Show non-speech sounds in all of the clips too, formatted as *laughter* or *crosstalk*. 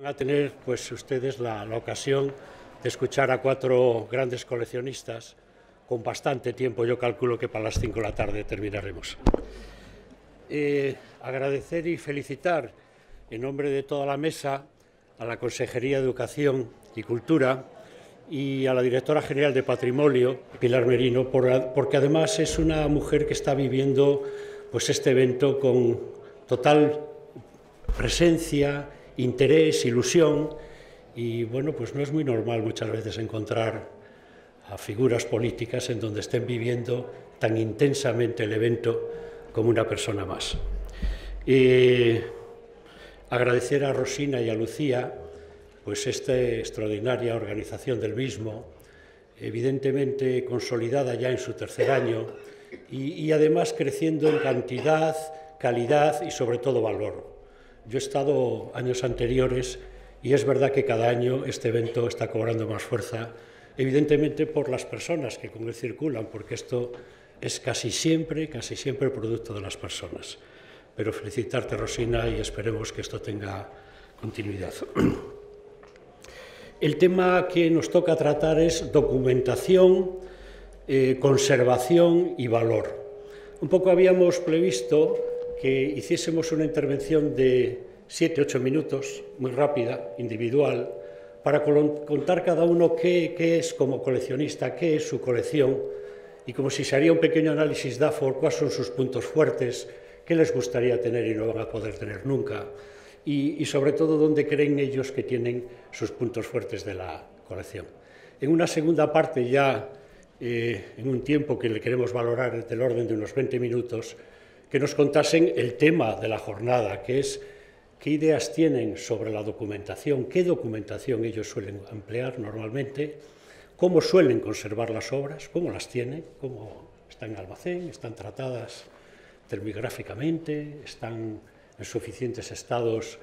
Van a tener pues ustedes la, ocasión de escuchar a cuatro grandes coleccionistas con bastante tiempo. Yo calculo que para las 5 de la tarde terminaremos. Eh, agradecer y felicitar en nombre de toda la mesa a la Consejería de Educación y Cultura y a la directora general de Patrimonio, Pilar Merino, por, porque además es una mujer que está viviendo pues, este evento con total presencia, interés, ilusión y bueno, pues no es muy normal muchas veces encontrar a figuras políticas en donde estén viviendo tan intensamente el evento como una persona más. Y agradecer a Rosina y a Lucía pues esta extraordinaria organización del mismo, evidentemente consolidada ya en su tercer año y además creciendo en cantidad, calidad y sobre todo valor. Yo he estado años anteriores y es verdad que cada año este evento está cobrando más fuerza, evidentemente por las personas que con él circulan, porque esto es casi siempre, casi siempre producto de las personas. Pero felicitarte, Rosina, y esperemos que esto tenga continuidad. El tema que nos toca tratar es documentación, eh, conservación y valor. Un poco habíamos previsto que hiciésemos una intervención de siete, ocho minutos, muy rápida, individual, para contar cada uno qué, es como coleccionista, qué es su colección, y como si se haría un pequeño análisis DAFOR, cuáles son sus puntos fuertes, qué les gustaría tener y no van a poder tener nunca, y, y sobre todo dónde creen ellos que tienen sus puntos fuertes de la colección. En una segunda parte, ya eh, en un tiempo que le queremos valorar del orden de unos 20 minutos, que nos contasen el tema de la jornada, que es qué ideas tienen sobre la documentación, qué documentación ellos suelen emplear normalmente, cómo suelen conservar las obras, cómo las tienen, cómo están en almacén, están tratadas termigráficamente, están en suficientes estados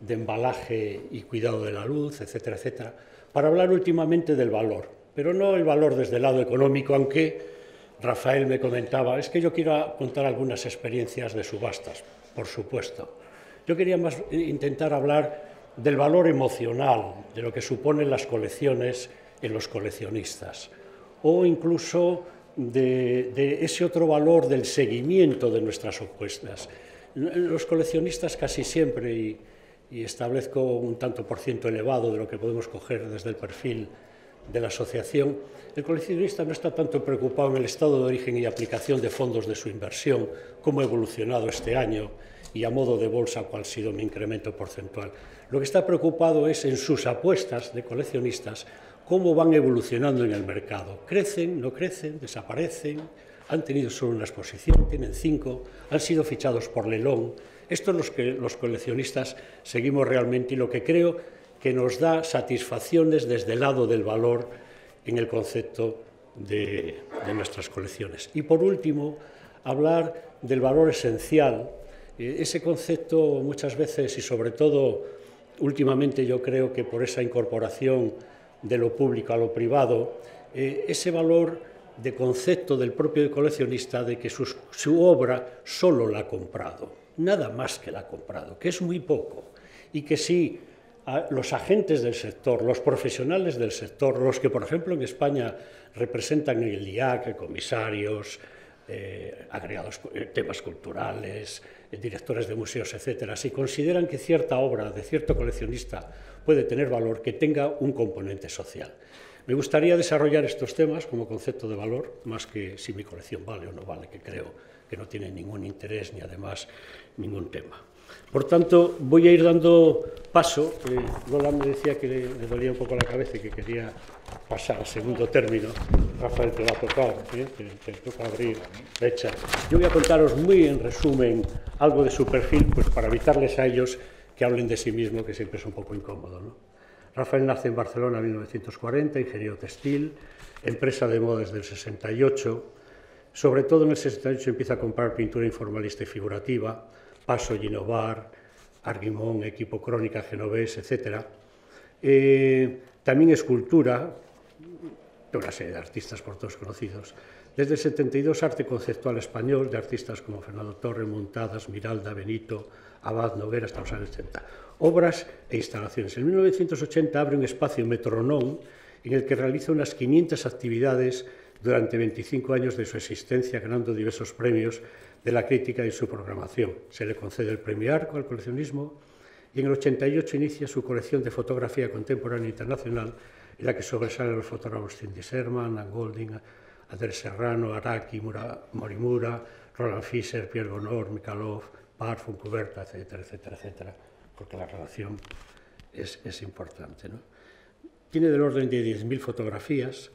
de embalaje y cuidado de la luz, etcétera, etcétera, para hablar últimamente del valor, pero no el valor desde el lado económico, aunque Rafael me comentaba, es que yo quiero contar algunas experiencias de subastas, por supuesto. Yo quería más intentar hablar del valor emocional, de lo que suponen las colecciones en los coleccionistas, o incluso de, ese otro valor del seguimiento de nuestras opuestas. Los coleccionistas casi siempre, y, establezco un tanto por ciento elevado de lo que podemos coger desde el perfil de la asociación, el coleccionista no está tanto preocupado en el estado de origen y aplicación de fondos de su inversión, cómo ha evolucionado este año y a modo de bolsa cuál ha sido mi incremento porcentual. Lo que está preocupado es en sus apuestas de coleccionistas cómo van evolucionando en el mercado. ¿Crecen, no crecen, desaparecen? ¿Han tenido solo una exposición? ¿Tienen cinco? ¿Han sido fichados por Lelón? Esto es lo que los coleccionistas seguimos realmente y lo que creo que nos da satisfacciones desde el lado del valor en el concepto de, de nuestras colecciones. Y por último, hablar del valor esencial. Ese concepto muchas veces y sobre todo últimamente yo creo que por esa incorporación de lo público a lo privado, eh, ese valor de concepto del propio coleccionista de que su, su obra solo la ha comprado, nada más que la ha comprado, que es muy poco, y que si los agentes del sector, los profesionales del sector, los que por ejemplo en España representan el IAC, comisarios, eh, agregados eh, temas culturales, eh, directores de museos, etcétera, si consideran que cierta obra de cierto coleccionista puede tener valor, que tenga un componente social. Me gustaría desarrollar estos temas como concepto de valor, más que si mi colección vale o no vale, que creo que no tiene ningún interés ni además ningún tema. Por tanto, voy a ir dando paso. Eh, Lola me decía que le, dolía un poco la cabeza y que quería pasar al segundo término. Rafael te va a tocar, ¿eh? te, toca abrir fecha. Yo voy a contaros muy en resumen algo de su perfil, pues para evitarles a ellos que hablen de sí mismo, que siempre es un poco incómodo. ¿no? Rafael nace en Barcelona en 1940, ingeniero textil, empresa de moda desde el 68. Sobre todo en el 68 empieza a comprar pintura informalista y figurativa, Paso Ginovar, Arguimón, Equipo Crónica Genovés, etc. Eh, también escultura, de una serie de artistas por todos conocidos. Desde el 72, arte conceptual español de artistas como Fernando Torre, Montadas, Miralda, Benito, Abad Noguera hasta os anos 70. Obras e instalacións. En 1980 abre un espacio Metronón en el que realiza unas 500 actividades durante 25 años de su existencia, ganando diversos premios de la crítica y su programación. Se le concede el premio Arco al coleccionismo y en el 88 inicia su colección de fotografía contemporánea internacional, en la que sobresalen los fotógrafos Cindy Sherman, Ann Golding, Adel Serrano, Araki, Mura, Morimura, Roland Fischer, Pierre Bonor, Mikhailov, par, con cubierta, etcétera, etcétera, etcétera, porque la relación es, es importante. ¿no? Tiene del orden de 10.000 fotografías,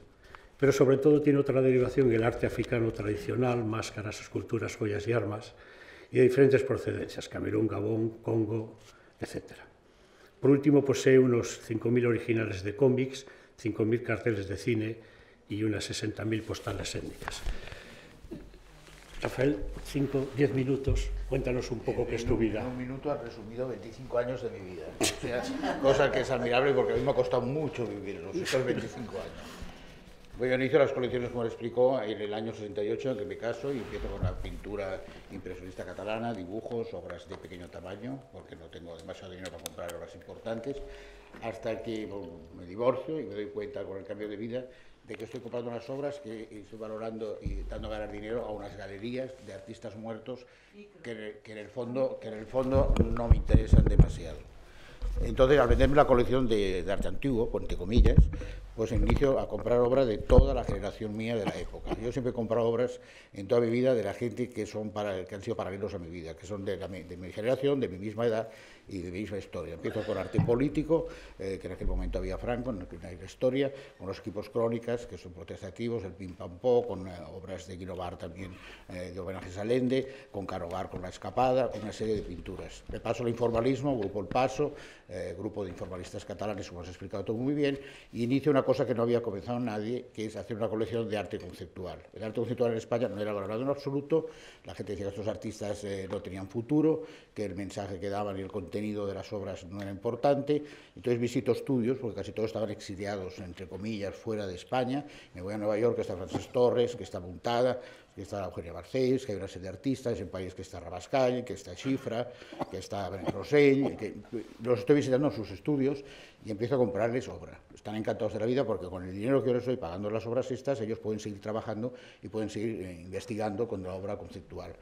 pero sobre todo tiene otra derivación en el arte africano tradicional, máscaras, esculturas, joyas y armas, y de diferentes procedencias, Camerún, Gabón, Congo, etcétera. Por último, posee unos 5.000 originales de cómics, 5.000 carteles de cine y unas 60.000 postales étnicas. Rafael, 5, 10 minutos, cuéntanos un poco qué es tu vida. En un minuto has resumido 25 años de mi vida, o sea, cosa que es admirable porque a mí me ha costado mucho vivir los estos 25 años. Voy a iniciar las colecciones, como le explicó, en el año 68, en que me caso, y empiezo con la pintura impresionista catalana, dibujos, obras de pequeño tamaño, porque no tengo demasiado dinero para comprar obras importantes, hasta que me divorcio y me doy cuenta con el cambio de vida de que estoy comprando unas obras que estoy valorando y dando ganar dinero a unas galerías de artistas muertos que, en el fondo, que en el fondo no me interesan demasiado. Entonces, al venderme la colección de, arte antiguo, entre comillas, pues inicio a comprar obras de toda la generación mía de la época. Yo siempre he comprado obras en toda mi vida de la gente que, son para, que han sido paralelos a mi vida, que son de mi generación, de mi misma edad y de misma historia. Empiezo con arte político, eh, que en aquel momento había Franco, en la historia, con los equipos crónicas, que son protestativos, el Pim Pam Po, con eh, obras de Guinovar también eh, de homenajes a Lende, con Carogar con La Escapada, una serie de pinturas. Me paso al informalismo, Grupo El Paso, grupo de informalistas catalanes, como has explicado todo muy bien, y inicio una cosa que no había comenzado nadie, que es hacer una colección de arte conceptual. El arte conceptual en España no era valorado en absoluto, la gente decía que estos artistas no tenían futuro, que el mensaje que daban y el contenido contenido de las obras no era importante, entonces visito estudios, porque casi todos estaban exiliados, entre comillas, fuera de España, me voy a Nueva York, que está Frances Torres, que está Montada, que está Eugenia Barcés, que hay una serie de artistas, en países que está Rabascal, que está Chifra, que está Rosell, que los estoy visitando en sus estudios y empiezo a comprarles obra. Están encantados de la vida porque con el dinero que yo les estoy pagando las obras estas, ellos pueden seguir trabajando y pueden seguir eh, investigando con la obra conceptual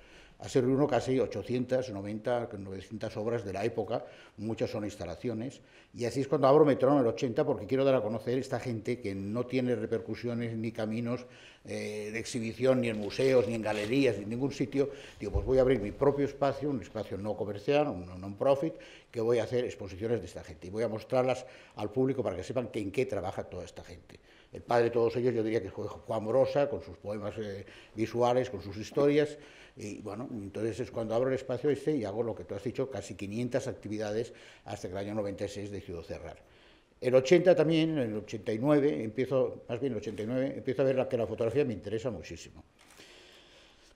a ser uno casi 800, 90, 900 obras de la época, muchas son instalaciones, y así es cuando abro Metrón en el 80 porque quiero dar a conocer esta gente que no tiene repercusiones ni caminos eh, de exhibición ni en museos, ni en galerías, ni en ningún sitio, digo, pues voy a abrir mi propio espacio, un espacio no comercial, un non-profit, que voy a hacer exposiciones de esta gente y voy a mostrarlas al público para que sepan que en qué trabaja toda esta gente. El padre de todos ellos yo diría que fue Juan Brosa, con sus poemas eh, visuales, con sus historias, y bueno, entonces es cuando abro el espacio este y hago lo que tú has dicho, casi 500 actividades hasta que el año 96 decido cerrar. El 80 también, el 89, empiezo, más bien el 89, empiezo a ver que la fotografía me interesa muchísimo.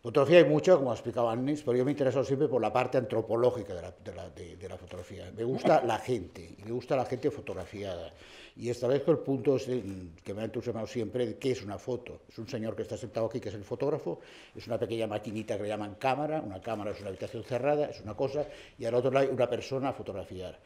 Fotografía hay mucha, como ha explicado Annes, pero yo me he interesado siempre por la parte antropológica de la, de la, fotografía. Me gusta *laughs* la gente, y me gusta la gente fotografiada. Y establezco el punto que me ha entusiasmado siempre de qué es una foto. Es un señor que está sentado aquí, que es el fotógrafo, es una pequeña maquinita que le llaman cámara, una cámara es una habitación cerrada, es una cosa, y al otro lado hay una persona a fotografiar.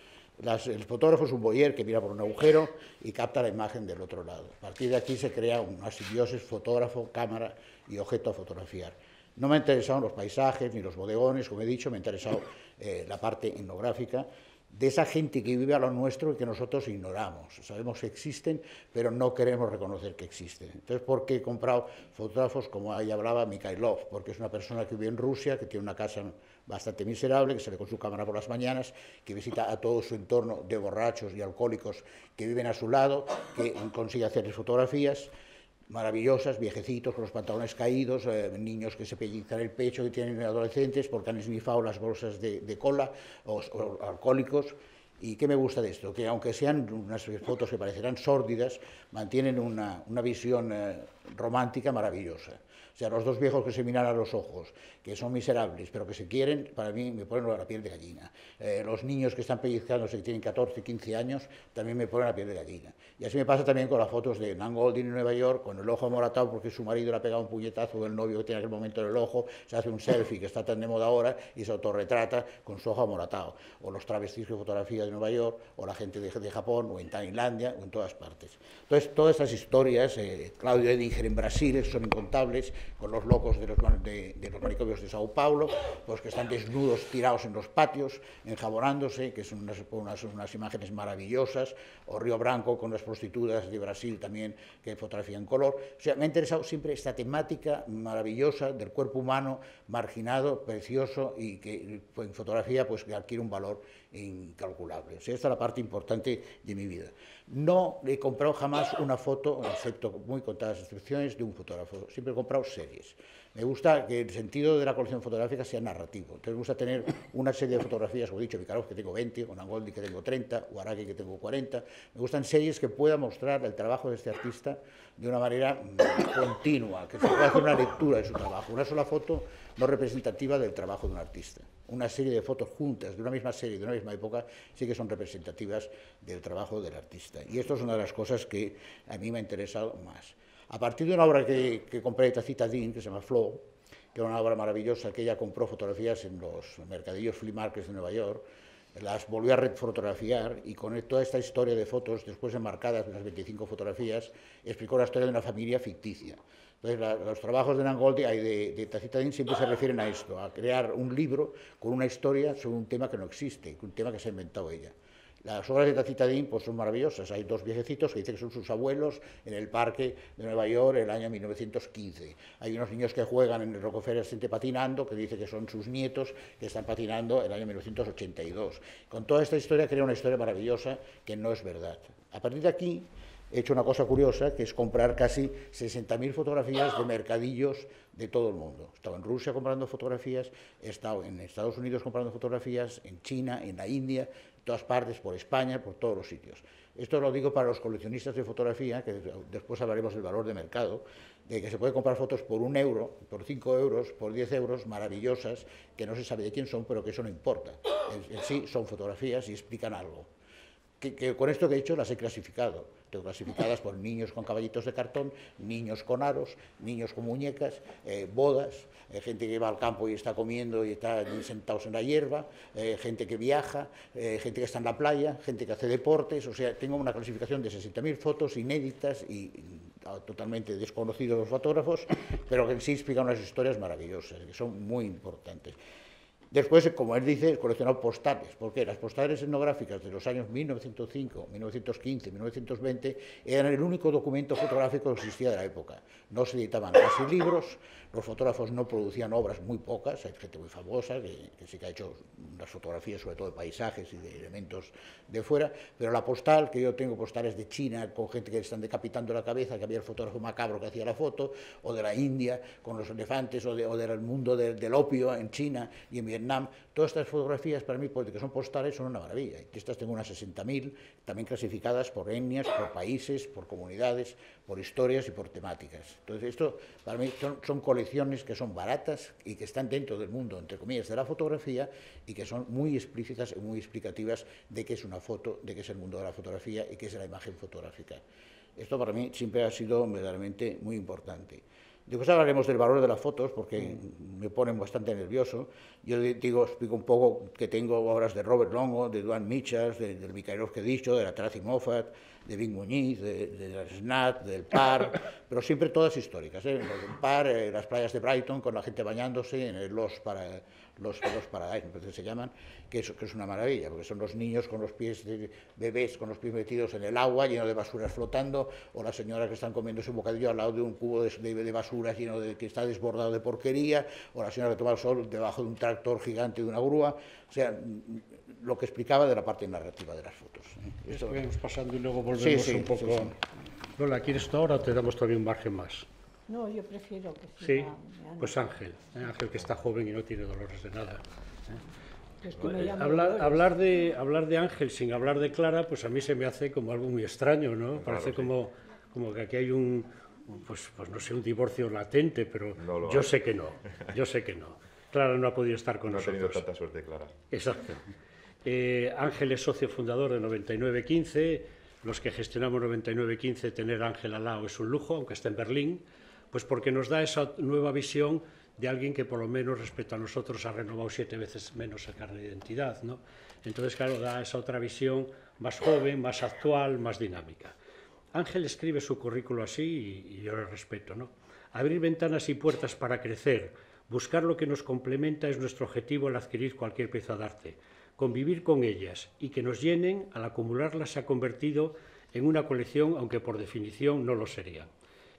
el fotógrafo es un boyer que mira por un agujero y capta la imagen del otro lado. A partir de aquí se crea una simbiosis fotógrafo, cámara y objeto a fotografiar. No me han interesado los paisajes ni los bodegones, como he dicho, me ha interesado eh, la parte etnográfica de esa gente que vive a lo nuestro y que nosotros ignoramos. Sabemos que existen, pero no queremos reconocer que existen. Entonces, ¿por qué he comprado fotógrafos como ahí hablaba Mikhailov? Porque es una persona que vive en Rusia, que tiene una casa bastante miserable, que sale con su cámara por las mañanas, que visita a todo su entorno de borrachos y alcohólicos que viven a su lado, que consigue hacerles fotografías maravillosas, viejecitos con los pantalones caídos, eh, niños que se pellizcan el pecho, que tienen adolescentes porque han esnifado las bolsas de, cola, o, alcohólicos. ¿Y qué me gusta de esto? Que aunque sean unas fotos que parecerán sórdidas, mantienen una, visión eh, romántica maravillosa. O sea, los dos viejos que se miran a los ojos, que son miserables, pero que se quieren, para mí me ponen la piel de gallina. Eh, los niños que están pellizcándose, que tienen 14, 15 años, también me ponen la piel de gallina. Y así me pasa también con las fotos de Nan Goldin en Nueva York, con el ojo amoratado porque su marido le ha pegado un puñetazo del novio que tiene en aquel momento en el ojo, se hace un selfie que está tan de moda ahora y se autorretrata con su ojo amoratado. O los travestis que fotografía de Nueva York, o la gente de, de Japón, o en Tailandia, o en todas partes. Entonces, todas estas historias, eh, Claudio Edinger en Brasil, son incontables, con los locos de los, de, de los manicomios de Sao Paulo, pues que están desnudos tirados en los patios, enjabonándose, que son unas, unas, unas imágenes maravillosas, o Río Branco con las prostitutas de Brasil también que fotografían color. O sea, me ha interesado siempre esta temática maravillosa del cuerpo humano marginado, precioso y que en fotografía pues adquiere un valor incalculable. O sea, esta es la parte importante de mi vida. No he comprado jamás una foto, excepto muy contadas excepciones, de un fotógrafo. Siempre he comprado series. Me gusta que el sentido de la colección fotográfica sea narrativo. Entonces me gusta tener una serie de fotografías, como he dicho, Vikarov que tengo 20, o Nangoldi que tengo 30, o Araki que tengo 40. Me gustan series que puedan mostrar el trabajo de este artista de una manera mm, continua, que se pueda hacer una lectura de su trabajo. Una sola foto no representativa del trabajo de un artista. Una serie de fotos juntas, de una misma serie, de una misma época, sí que son representativas del trabajo del artista. Y esto es una de las cosas que a mí me ha interesado más. A partir de una obra que, que compré de Tacita Dean, que se llama Flow, que era una obra maravillosa, que ella compró fotografías en los mercadillos flea markets de Nueva York, las volvió a fotografiar y con toda esta historia de fotos, después enmarcadas en las 25 fotografías, explicó la historia de una familia ficticia. Entonces, los trabajos de Nangoldi y de, de Tacita Dean siempre se refieren a esto, a crear un libro con una historia sobre un tema que no existe, un tema que se ha inventado ella. Las obras de Tacitadín pues, son maravillosas. Hay dos viejecitos que dicen que son sus abuelos en el parque de Nueva York el año 1915. Hay unos niños que juegan en el Rockefeller Center patinando, que dice que son sus nietos que están patinando el año 1982. Con toda esta historia crea una historia maravillosa que no es verdad. A partir de aquí he hecho una cosa curiosa, que es comprar casi 60.000 fotografías de mercadillos de todo el mundo. He estado en Rusia comprando fotografías, he estado en Estados Unidos comprando fotografías, en China, en la India, todas partes, por España, por todos los sitios. Esto lo digo para los coleccionistas de fotografía, que después hablaremos del valor de mercado, de que se puede comprar fotos por un euro, por cinco euros, por diez euros, maravillosas, que no se sabe de quién son, pero que eso no importa. En, sí son fotografías y explican algo. Que, con esto que he hecho las he clasificado. Tengo clasificadas por niños con caballitos de cartón, niños con aros, niños con muñecas, eh, bodas, eh, gente que va al campo y está comiendo y está sentados en la hierba, eh, gente que viaja, eh, gente que está en la playa, gente que hace deportes. O sea, tengo una clasificación de 60.000 fotos inéditas y, y totalmente desconocidos los fotógrafos, pero que sí explican unas historias maravillosas, que son muy importantes. Después, como él dice, he coleccionado postales, porque las postales etnográficas de los años 1905, 1915, 1920 eran el único documento fotográfico que existía de la época. No se editaban casi libros, los fotógrafos no producían obras muy pocas, hay gente muy famosa que, sí que ha hecho unas fotografías sobre todo de paisajes y de elementos de fuera, pero la postal, que yo tengo postales de China con gente que están decapitando la cabeza, que había el fotógrafo macabro que hacía la foto, o de la India con los elefantes, o, de, o del mundo de, del opio en China y en Vietnam, todas estas fotografías para mí, porque son postales, son una maravilla. Estas tengo unas 60.000, también clasificadas por etnias, por países, por comunidades, por historias y por temáticas. Entonces, esto para mí son, son colecciones que son baratas y que están dentro del mundo, entre comillas, de la fotografía y que son muy explícitas y muy explicativas de qué es una foto, de qué es el mundo de la fotografía y qué es la imagen fotográfica. Esto para mí siempre ha sido verdaderamente muy importante. Después hablaremos del valor de las fotos, porque me ponen bastante nervioso. Yo digo, explico un poco que tengo obras de Robert Longo, de Duane Michas, de, del Mikhailov que he dicho, de la Tracy Moffat, de Bing Muñiz, de, de, de Snat, del Par, *laughs* pero siempre todas históricas. ¿eh? El Par, eh, las playas de Brighton, con la gente bañándose, en el Los, para, los, los Paradise, que se llaman, que es, que es una maravilla, porque son los niños con los pies de bebés, con los pies metidos en el agua, lleno de basuras flotando, o las señoras que están comiendo su bocadillo al lado de un cubo de, de, de basura lleno de que está desbordado de porquería, o la señora que toma el sol debajo de un tractor gigante de una grúa. O sea, lo que explicaba de la parte narrativa de las fotos. ¿eh? Esto pasando y luego volvemos sí, sí, un poco. Sí, Lola, ¿quieres esto ahora o te damos todavía un margen más? No, yo prefiero que Sí, pues Ángel, ¿eh? Ángel que está joven y no tiene dolores de nada. ¿eh? Es que eh, hablar, hablar, de, hablar de Ángel sin hablar de Clara, pues a mí se me hace como algo muy extraño, ¿no? Claro, Parece sí. como, como que aquí hay un, pues, pues no sé, un divorcio latente, pero yo sé que no, yo sé que no. Clara no ha podido estar con nosotros. No ha tenido tanta suerte, Clara. Exacto. Eh, Ángel es socio fundador de 9915. Los que gestionamos 9915, tener a Ángel al lado es un lujo, aunque esté en Berlín, pues porque nos da esa nueva visión de alguien que por lo menos respecto a nosotros ha renovado siete veces menos el carnet de identidad. ¿no? Entonces, claro, da esa otra visión más joven, más actual, más dinámica. Ángel escribe su currículo así y, yo le respeto. ¿no? Abrir ventanas y puertas para crecer, buscar lo que nos complementa es nuestro objetivo al adquirir cualquier pieza de arte. Convivir con ellas y que nos llenen, al acumularlas se ha convertido en una colección, aunque por definición no lo sería.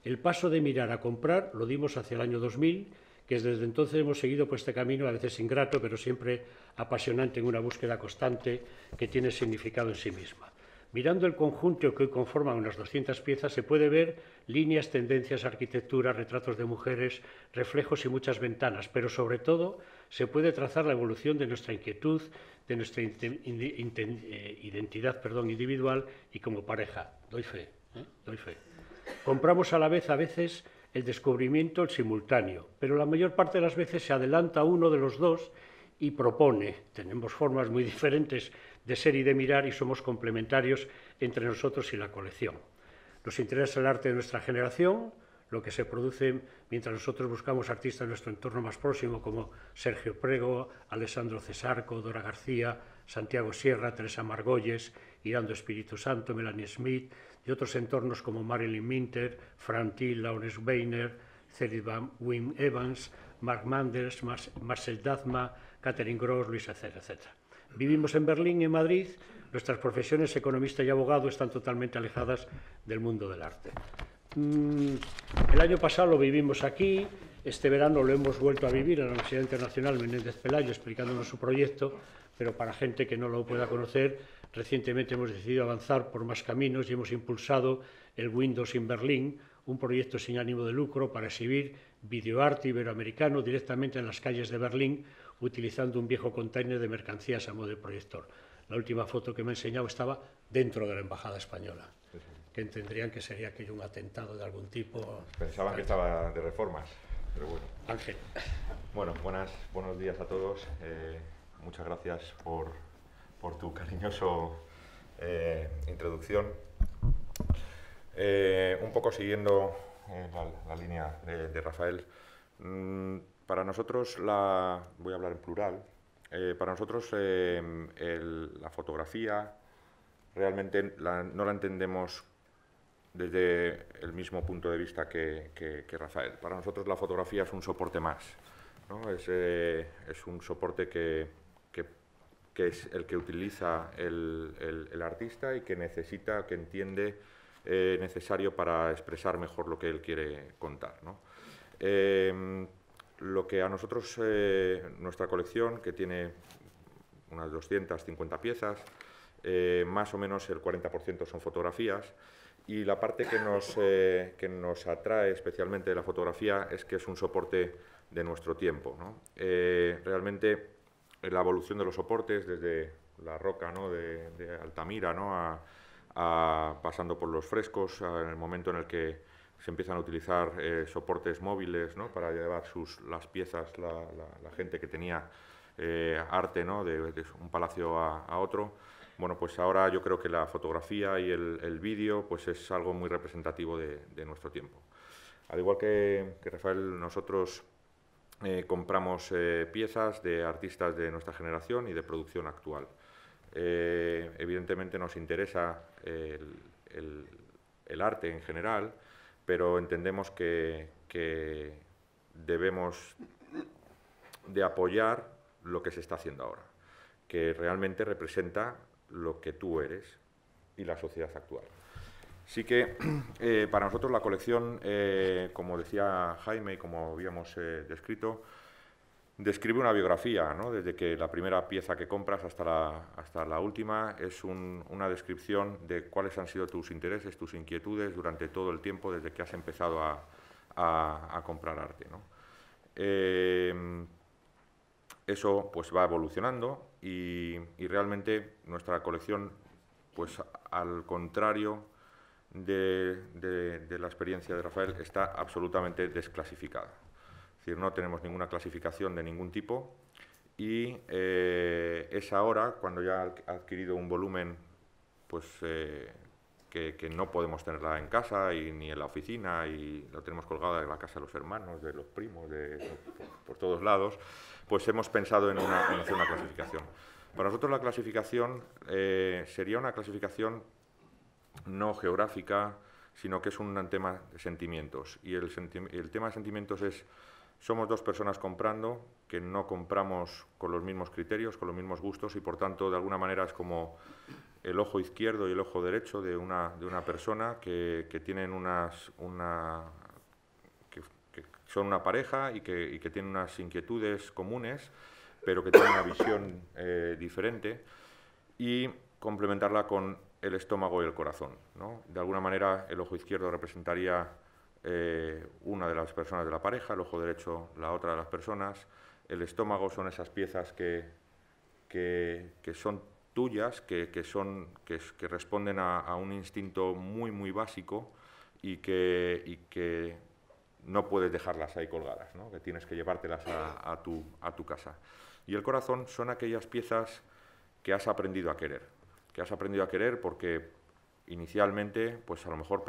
El paso de mirar a comprar lo dimos hacia el año 2000 que desde entonces hemos seguido por este camino, a veces ingrato, pero siempre apasionante en una búsqueda constante que tiene significado en sí misma. Mirando el conjunto que hoy conforman unas 200 piezas, se puede ver líneas, tendencias, arquitectura, retratos de mujeres, reflejos y muchas ventanas, pero sobre todo se puede trazar la evolución de nuestra inquietud, de nuestra eh, identidad perdón, individual y como pareja. Doy fe, ¿eh? doy fe. Compramos a la vez a veces el descubrimiento el simultáneo, pero la mayor parte de las veces se adelanta uno de los dos y propone. Tenemos formas muy diferentes de ser y de mirar y somos complementarios entre nosotros y la colección. Nos interesa el arte de nuestra generación, lo que se produce mientras nosotros buscamos artistas en nuestro entorno más próximo como Sergio Prego, Alessandro Cesarco, Dora García, Santiago Sierra, Teresa Margolles, Irando Espíritu Santo, Melanie Smith, y otros entornos como Marilyn Minter, Fran Thiel, Lawrence Weiner, Cedric Wim Evans, Mark Manders, Marcel Dazma, Catherine Gross, Luis, etcétera, etcétera. Vivimos en Berlín y en Madrid. Nuestras profesiones, economista y abogado, están totalmente alejadas del mundo del arte. Mm, el año pasado lo vivimos aquí, este verano lo hemos vuelto a vivir en la Universidad Internacional Menéndez Pelayo explicándonos su proyecto, pero para gente que no lo pueda conocer, Recientemente hemos decidido avanzar por más caminos y hemos impulsado el Windows in Berlín, un proyecto sin ánimo de lucro para exhibir videoarte iberoamericano directamente en las calles de Berlín utilizando un viejo container de mercancías a modo de proyector. La última foto que me ha enseñado estaba dentro de la Embajada Española, que entenderían que sería aquello un atentado de algún tipo. Pensaban que estaba de reformas, pero bueno. Ángel. Bueno, buenas, buenos días a todos. Eh, muchas gracias por por tu cariñoso eh, introducción. Eh, un poco siguiendo eh, la, línea de, Rafael, mm, para nosotros, la, voy a hablar en plural, para nosotros la fotografía realmente no la entendemos desde el mismo punto de vista que, Rafael. Para nosotros la fotografía es un soporte más, es, es, un soporte que, que es el que utiliza el, artista y que necesita, que entiende eh, necesario para expresar mejor lo que él quiere contar. Eh, lo que a nosotros, eh, nuestra colección, que tiene unas 250 piezas, más o menos el 40% son fotografías, y la parte que nos, que nos atrae especialmente de la fotografía es que es un soporte de nuestro tiempo. realmente la evolución de los soportes desde la roca ¿no? de, Altamira ¿no? a, pasando por los frescos, en el momento en el que se empiezan a utilizar eh, soportes móviles ¿no? para llevar sus, las piezas, la, gente que tenía eh, arte ¿no? de, un palacio a, otro. Bueno, pues ahora yo creo que la fotografía y el, vídeo pues es algo muy representativo de, nuestro tiempo. Al igual que, que Rafael, nosotros eh, compramos eh, piezas de artistas de nuestra generación y de producción actual. Eh, evidentemente nos interesa el, arte en general, pero entendemos que, debemos de apoyar lo que se está haciendo ahora, que realmente representa lo que tú eres y la sociedad actual. Sí que *clears throat* eh, para nosotros la colección, eh, como decía Jaime y como habíamos eh, descrito, describe una biografía, ¿no? desde que la primera pieza que compras hasta la, hasta la última es una descripción de cuáles han sido tus intereses, tus inquietudes durante todo el tiempo desde que has empezado a, comprar arte. eso pues va evolucionando y, y realmente nuestra colección, pues al contrario, de, la experiencia de Rafael está absolutamente desclasificada. Es decir, no tenemos ninguna clasificación de ningún tipo y eh, es ahora, cuando ya ha adquirido un volumen pues, eh, que, no podemos tenerla en casa y ni en la oficina y la tenemos colgada en la casa de los hermanos, de los primos, de, por, todos lados, pues hemos pensado en, una, hacer una clasificación. Para nosotros la clasificación eh, sería una clasificación no geográfica, sino que es un tema de sentimientos. Y el, tema de sentimientos es, somos dos personas comprando, que no compramos con los mismos criterios, con los mismos gustos, y por tanto, de alguna manera es como el ojo izquierdo y el ojo derecho de una, de una persona que, que tienen unas, una, que, son una pareja y que, que, tienen unas inquietudes comunes, pero que tienen una visión eh, diferente, y complementarla con el estómago y el corazón. ¿no? De alguna manera, el ojo izquierdo representaría eh, una de las personas de la pareja, el ojo derecho la otra de las personas, el estómago son esas piezas que, que, son tuyas que, que son, que, responden a, un instinto muy, muy básico y que, y que no puedes dejarlas ahí colgadas, ¿no? que tienes que llevártelas a, tu, a tu casa. Y el corazón son aquellas piezas que has aprendido a querer, que has aprendido a querer porque inicialmente, pues a lo mejor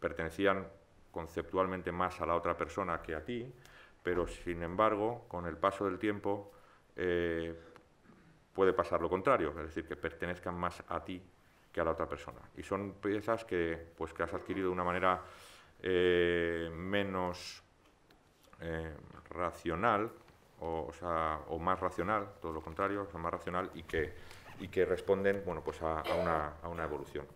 pertenecían conceptualmente más a la otra persona que a ti, pero sin embargo, con el paso del tiempo, eh, puede pasar lo contrario, es decir, que pertenezcan más a ti que a la otra persona. Y son piezas que, pues, que has adquirido de una manera eh, menos eh, racional, o, o, más racional, todo lo contrario, más racional y que, y que responden bueno, pues a, una, a una, evolución.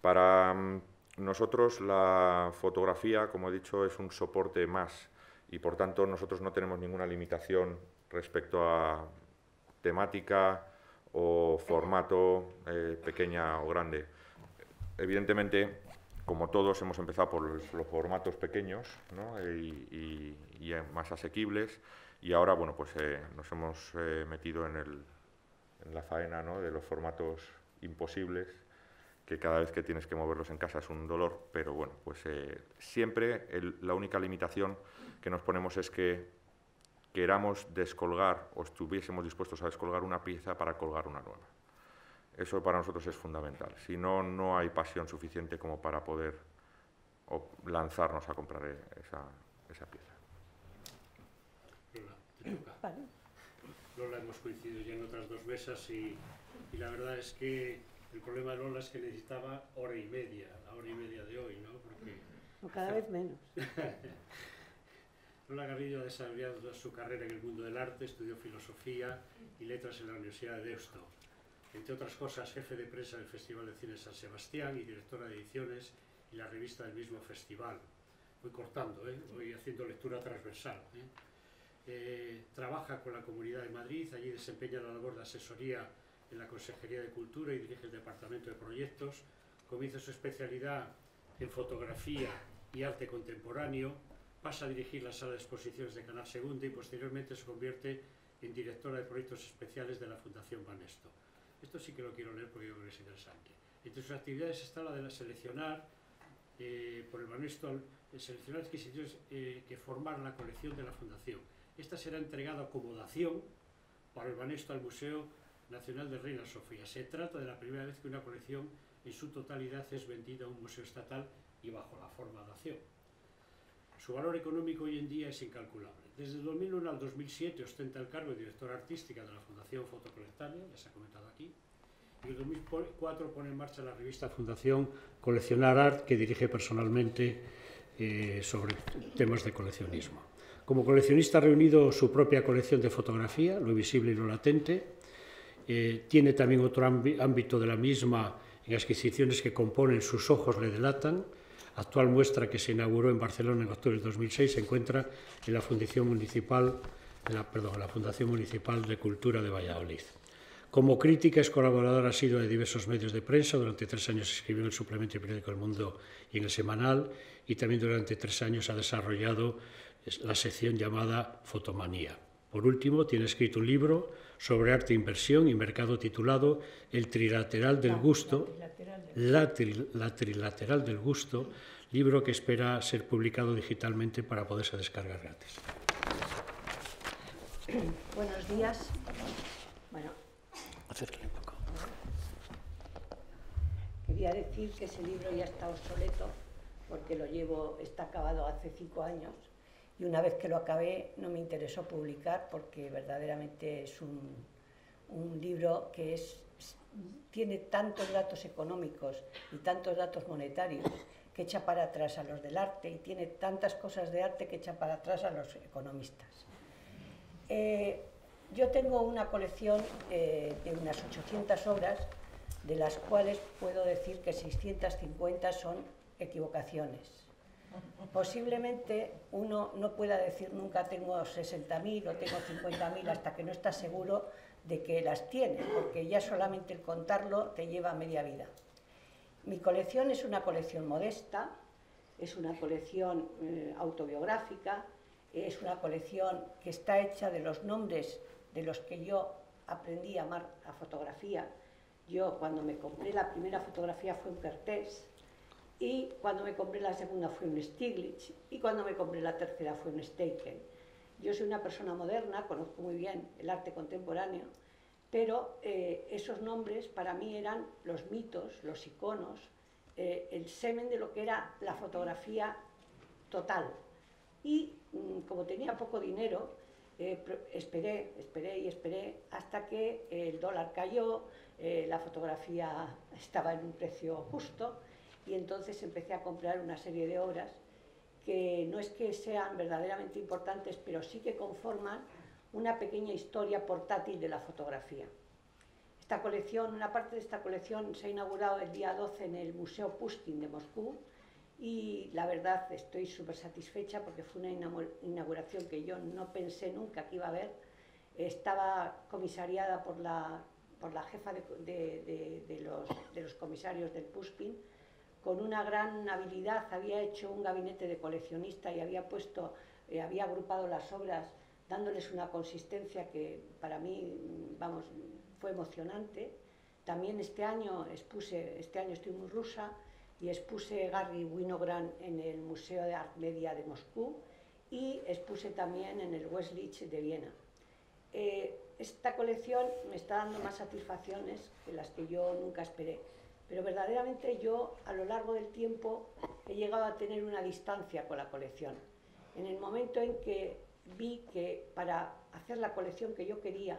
Para mm, nosotros la fotografía, como he dicho, es un soporte más y por tanto nosotros no tenemos ninguna limitación respecto a temática o formato eh, pequeña o grande. Evidentemente, como todos, hemos empezado por los, formatos pequeños y, más asequibles y ahora bueno, pues, eh, nos hemos eh, metido en, el, en, la faena de los formatos imposibles que cada vez que tienes que moverlos en casa es un dolor, pero bueno, pues siempre la única limitación que nos ponemos es que queramos descolgar o estuviésemos dispuestos a descolgar una pieza para colgar una nueva. Eso para nosotros es fundamental. Si no, no hay pasión suficiente como para poder lanzarnos a comprar esa, esa pieza. Lola, Lola, hemos coincidido ya en otras dos mesas y, y, la verdad es que el problema de Lola es que necesitaba hora y media, la hora y media de hoy, ¿no? Porque... O cada vez menos. *laughs* Lola Garrido ha desarrollado su carrera en el mundo del arte, estudió filosofía y letras en la Universidad de Deusto. Entre otras cosas, jefe de prensa del Festival de Cine San Sebastián y directora de ediciones y la revista del mismo festival. Voy cortando, ¿eh? voy haciendo lectura transversal. ¿eh? Eh, trabaja con la Comunidad de Madrid, allí desempeña la labor de asesoría en la Consejería de Cultura y dirige el Departamento de Proyectos. Comienza su especialidad en fotografía y arte contemporáneo pasa a dirigir la sala de exposiciones de Canal Segunda y posteriormente se convierte en directora de proyectos especiales de la Fundación Banesto. Esto sí que lo quiero leer porque creo que es interesante. Entre sus actividades está la de seleccionar eh, por el Banesto, el seleccionar adquisiciones eh, que forman la colección de la Fundación. Esta será entregada como dación para el Banesto al Museo Nacional de Reina Sofía. Se trata de la primera vez que una colección en su totalidad es vendida a un museo estatal y bajo la forma de dación. Su valor económico hoy en día es incalculable. Desde 2001 al 2007 ostenta el cargo de directora artística de la Fundación Fotocolectaria, ya se ha comentado aquí, y en 2004 pone en marcha la revista Fundación Coleccionar Art, que dirige personalmente eh, sobre temas de coleccionismo. Como coleccionista ha reunido su propia colección de fotografía, lo visible y lo latente. Eh, tiene también otro ámbito de la misma en adquisiciones que componen Sus ojos le delatan, actual muestra que se inauguró en Barcelona en octubre del 2006 se encuentra en la Fundación Municipal, de Cultura de Valladolid. Como crítica es colaboradora sido de diversos medios de prensa. Durante tres años escribió en el suplemento periódico El Mundo y en el Semanal y también durante tres años ha desarrollado la sección llamada Fotomanía. Por último, tiene escrito un libro sobre arte, inversión y mercado titulado El trilateral del gusto, la, trilateral del gusto, libro que espera ser publicado digitalmente para poderse descargar gratis. *coughs* Buenos días. Bueno, un poco. Quería decir que ese libro ya está obsoleto porque lo llevo, está acabado hace cinco años y una vez que lo acabé no me interesó publicar porque verdaderamente es un, un libro que es, tiene tantos datos económicos y tantos datos monetarios que echa para atrás a los del arte y tiene tantas cosas de arte que echa para atrás a los economistas. Eh, yo tengo una colección eh, de unas 800 obras, de las cuales puedo decir que 650 son equivocaciones Posiblemente uno no pueda decir nunca tengo 60.000 o tengo 50.000 hasta que no está seguro de que las tiene, porque ya solamente el contarlo te lleva media vida. Mi colección es una colección modesta, es una colección eh, autobiográfica, es una colección que está hecha de los nombres de los que yo aprendí a amar la fotografía. Yo cuando me compré la primera fotografía fue un Kertész, y cuando me compré la segunda fue un Stiglitz y cuando me compré la tercera fue un Steichen. Yo soy una persona moderna, conozco muy bien el arte contemporáneo, pero eh, esos nombres para mí eran los mitos, los iconos, eh, el semen de lo que era la fotografía total. Y mm, como tenía poco dinero, eh, esperé, esperé y esperé hasta que el dólar cayó, la fotografía estaba en un precio justo y entonces empecé a comprar una serie de obras que no es que sean verdaderamente importantes, pero sí que conforman una pequeña historia portátil de la fotografía. Esta colección, una parte de esta colección se ha inaugurado el día 12 en el Museo Pushkin de Moscú y la verdad estoy súper satisfecha porque fue una inauguración que yo no pensé nunca que iba a haber. Estaba comisariada por la, por la jefa de, de, los, de los comisarios del Pushkin, con una gran habilidad, había hecho un gabinete de coleccionista y había puesto, eh, había agrupado las obras dándoles una consistencia que para mí, vamos, fue emocionante. También este año expuse, este año estoy muy rusa, y expuse Gary Winogrand en el Museo de Art Media de Moscú y expuse también en el Westlich de Viena. Eh, esta colección me está dando más satisfacciones que las que yo nunca esperé pero verdaderamente yo a lo largo del tiempo he llegado a tener una distancia con la colección. En el momento en que vi que para hacer la colección que yo quería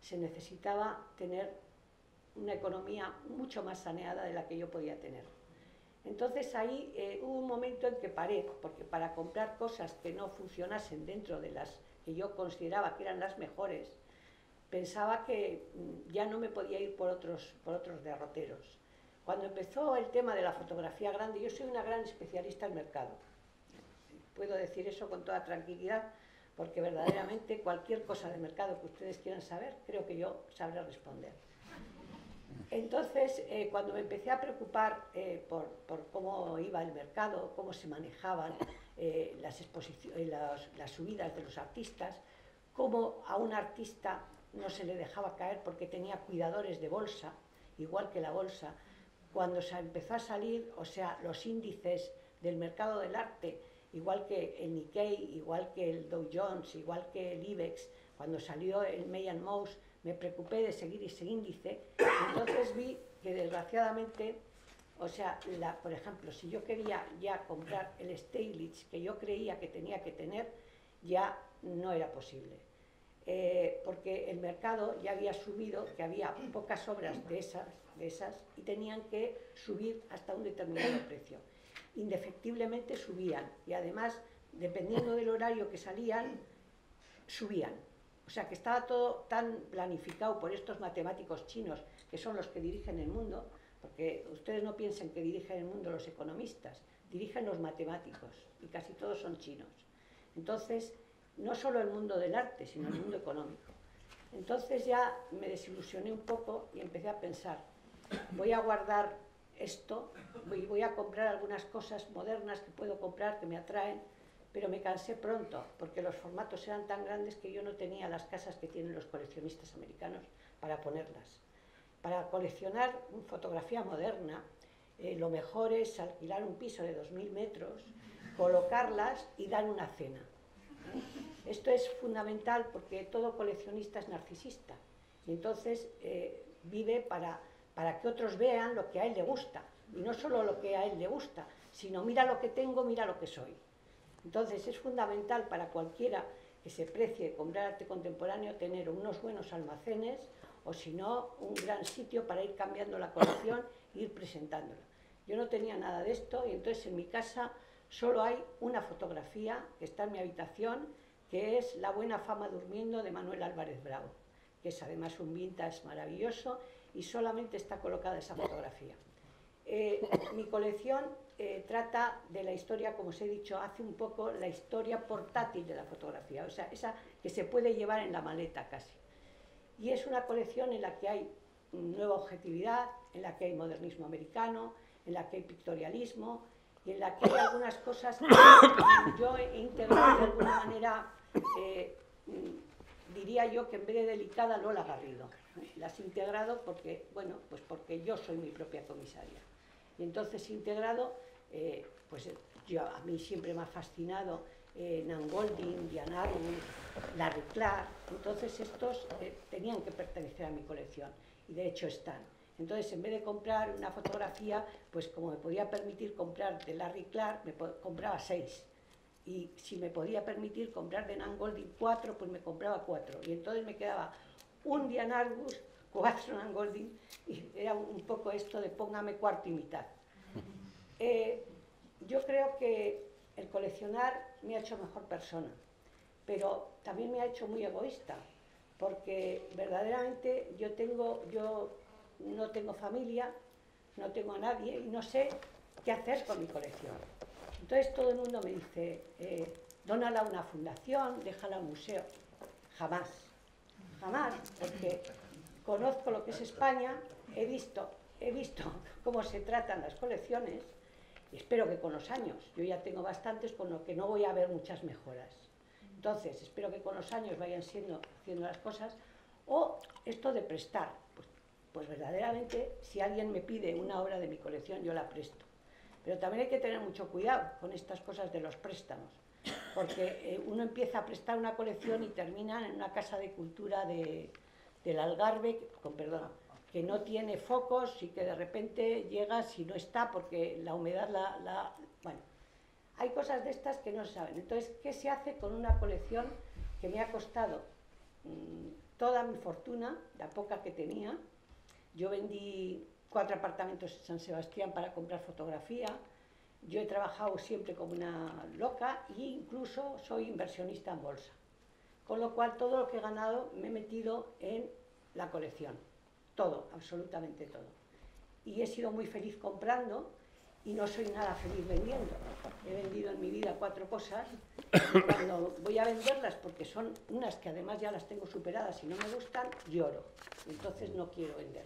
se necesitaba tener una economía mucho más saneada de la que yo podía tener. Entonces ahí eh, hubo un momento en que paré, porque para comprar cosas que no funcionasen dentro de las que yo consideraba que eran las mejores, pensaba que mm, ya no me podía ir por otros, por otros derroteros. Cuando empezó el tema de la fotografía grande, yo soy una gran especialista en mercado. Puedo decir eso con toda tranquilidad, porque verdaderamente cualquier cosa de mercado que ustedes quieran saber, creo que yo sabré responder. Entonces, eh, cuando me empecé a preocupar eh, por, cómo iba el mercado, cómo se manejaban eh, las, las subidas de los artistas, cómo a un artista no se le dejaba caer porque tenía cuidadores de bolsa, igual que la bolsa, cuando se empezó a salir, o sea, los índices del mercado del arte, igual que el Nikkei, igual que el Dow Jones, igual que el IBEX, cuando salió el May Mouse, me preocupé de seguir ese índice, entonces vi que desgraciadamente, o sea, la, por ejemplo, si yo quería ya comprar el Steylich que yo creía que tenía que tener, ya no era posible. Eh, porque el mercado ya había subido, que había pocas obras de esas, de esas y tenían que subir hasta un determinado *coughs* precio. Indefectiblemente subían y además, dependiendo del horario que salían, subían. O sea que estaba todo tan planificado por estos matemáticos chinos, que son los que dirigen el mundo, porque ustedes no piensen que dirigen el mundo los economistas, dirigen los matemáticos y casi todos son chinos. Entonces, no solo el mundo del arte, sino el mundo económico. Entonces ya me desilusioné un poco y empecé a pensar, voy a guardar esto, voy, voy a comprar algunas cosas modernas que puedo comprar, que me atraen, pero me cansé pronto, porque los formatos eran tan grandes que yo no tenía las casas que tienen los coleccionistas americanos para ponerlas. Para coleccionar fotografía moderna, eh, lo mejor es alquilar un piso de 2.000 metros, colocarlas y dar una cena. Esto es fundamental porque todo coleccionista es narcisista y entonces eh, vive para, para que otros vean lo que a él le gusta y no solo lo que a él le gusta, sino mira lo que tengo, mira lo que soy. Entonces es fundamental para cualquiera que se precie comprar arte contemporáneo tener unos buenos almacenes o si no, un gran sitio para ir cambiando la colección e ir presentándola. Yo no tenía nada de esto y entonces en mi casa solo hay una fotografía que está en mi habitación, que es La buena fama durmiendo de Manuel Álvarez Bravo, que es además un vintage maravilloso y solamente está colocada esa fotografía. Eh, mi colección eh, trata de la historia, como os he dicho, hace un poco la historia portátil de la fotografía, o sea, esa que se puede llevar en la maleta casi. Y es una colección en la que hay nueva objetividad, en la que hay modernismo americano, en la que hay pictorialismo y en la que hay algunas cosas que yo he integrado de alguna manera, eh, diría yo que en vez de delicada, Lola Garrido. Las integrado porque, bueno, pues porque yo soy mi propia comisaria. Y entonces integrado, eh, pues yo, a mí siempre me ha fascinado eh, Nan Golding, Diane Larry Clark, entonces estos eh, tenían que pertenecer a mi colección y de hecho están. Entonces, en vez de comprar una fotografía, pues como me podía permitir comprar de Larry Clark, me compraba seis. Y si me podía permitir comprar de Nan Golding cuatro, pues me compraba cuatro. Y entonces me quedaba un Diane Arbus, *laughs* cuatro Nan Golding, y era un poco esto de póngame cuarto y mitad. Eh, yo creo que el coleccionar me ha hecho mejor persona, pero también me ha hecho muy egoísta, porque verdaderamente yo tengo, yo no tengo familia, no tengo a nadie y no sé qué hacer con mi colección. Entonces todo el mundo me dice, eh, dónala a una fundación, déjala a un museo. Jamás, jamás, porque conozco lo que es España, he visto, he visto *laughs* cómo se tratan las colecciones y espero que con los años, yo ya tengo bastantes, con lo que no voy a ver muchas mejoras. Entonces, espero que con los años vayan siendo, haciendo las cosas. O esto de prestar, pues, pues verdaderamente, si alguien me pide una obra de mi colección, yo la presto. Pero también hay que tener mucho cuidado con estas cosas de los préstamos, porque eh, uno empieza a prestar una colección y termina en una casa de cultura de, del Algarve, con perdón, que no tiene focos y que de repente llegas y no está porque la humedad la, Bueno, hay cosas de estas que no se saben. Entonces, ¿qué se hace con una colección que me ha costado mm, toda mi fortuna, la poca que tenía? Yo vendí cuatro apartamentos en San Sebastián para comprar fotografía. Yo he trabajado siempre como una loca e incluso soy inversionista en bolsa. Con lo cual, todo lo que he ganado me he metido en la colección. Todo, absolutamente todo. Y he sido muy feliz comprando y no soy nada feliz vendiendo. He vendido en mi vida cuatro cosas *coughs* cuando voy a venderlas, porque son unas que además ya las tengo superadas y no me gustan, lloro. Entonces no quiero vender.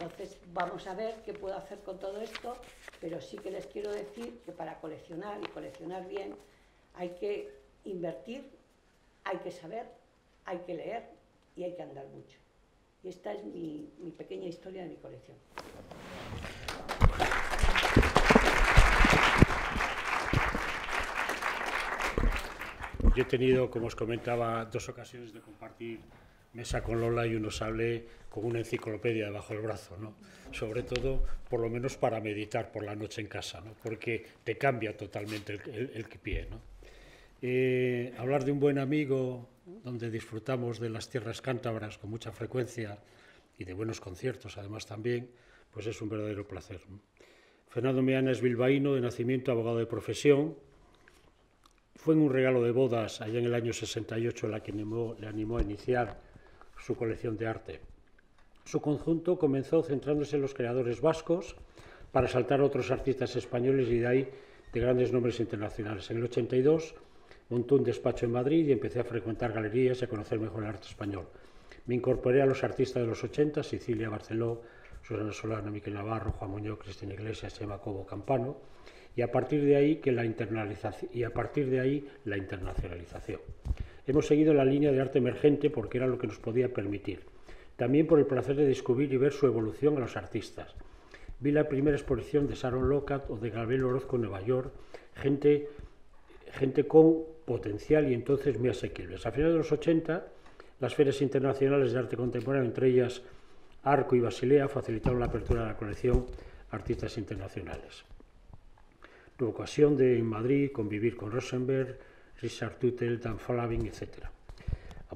Entonces vamos a ver qué puedo hacer con todo esto, pero sí que les quiero decir que para coleccionar y coleccionar bien hay que invertir, hay que saber, hay que leer y hay que andar mucho. Y esta es mi, pequeña historia de mi colección. Yo he tenido, como os comentaba, dos ocasiones de compartir mesa con Lola y uno sale con una enciclopedia debajo del brazo, ¿no? Sobre todo, por lo menos para meditar por la noche en casa, ¿no? Porque te cambia totalmente el, el, pie, ¿no? Eh, hablar de un buen amigo donde disfrutamos de las tierras cántabras con mucha frecuencia y de buenos conciertos, además también, pues es un verdadero placer. Fernando Meana es bilbaíno, de nacimiento, abogado de profesión. Fue en un regalo de bodas allá en el año 68 la que le animó a iniciar su colección de arte. Su conjunto comenzó centrándose en los creadores vascos para saltar a otros artistas españoles y de ahí de grandes nombres internacionales. En el 82 Montó un despacho en Madrid y empecé a frecuentar galerías y a conocer mejor el arte español. Me incorporé a los artistas de los 80, Sicilia, Barceló, Susana Solana, Miquel Navarro, Juan Muñoz, Cristina Iglesias, Emma Cobo, Campano, y a partir de ahí que la internalización y a partir de ahí la internacionalización. Hemos seguido la línea de arte emergente porque era lo que nos podía permitir. También por el placer de descubrir y ver su evolución a los artistas. Vi la primera exposición de Sharon Locat o de Gabriel Orozco en Nueva York, gente, gente con potencial y entonces muy asequibles. A finales de los 80, las ferias internacionales de arte contemporáneo, entre ellas Arco y Basilea, facilitaron la apertura de la colección Artistas Internacionales. Tuve ocasión de en Madrid convivir con Rosenberg, Richard Tuttle, Dan Flavin, etc.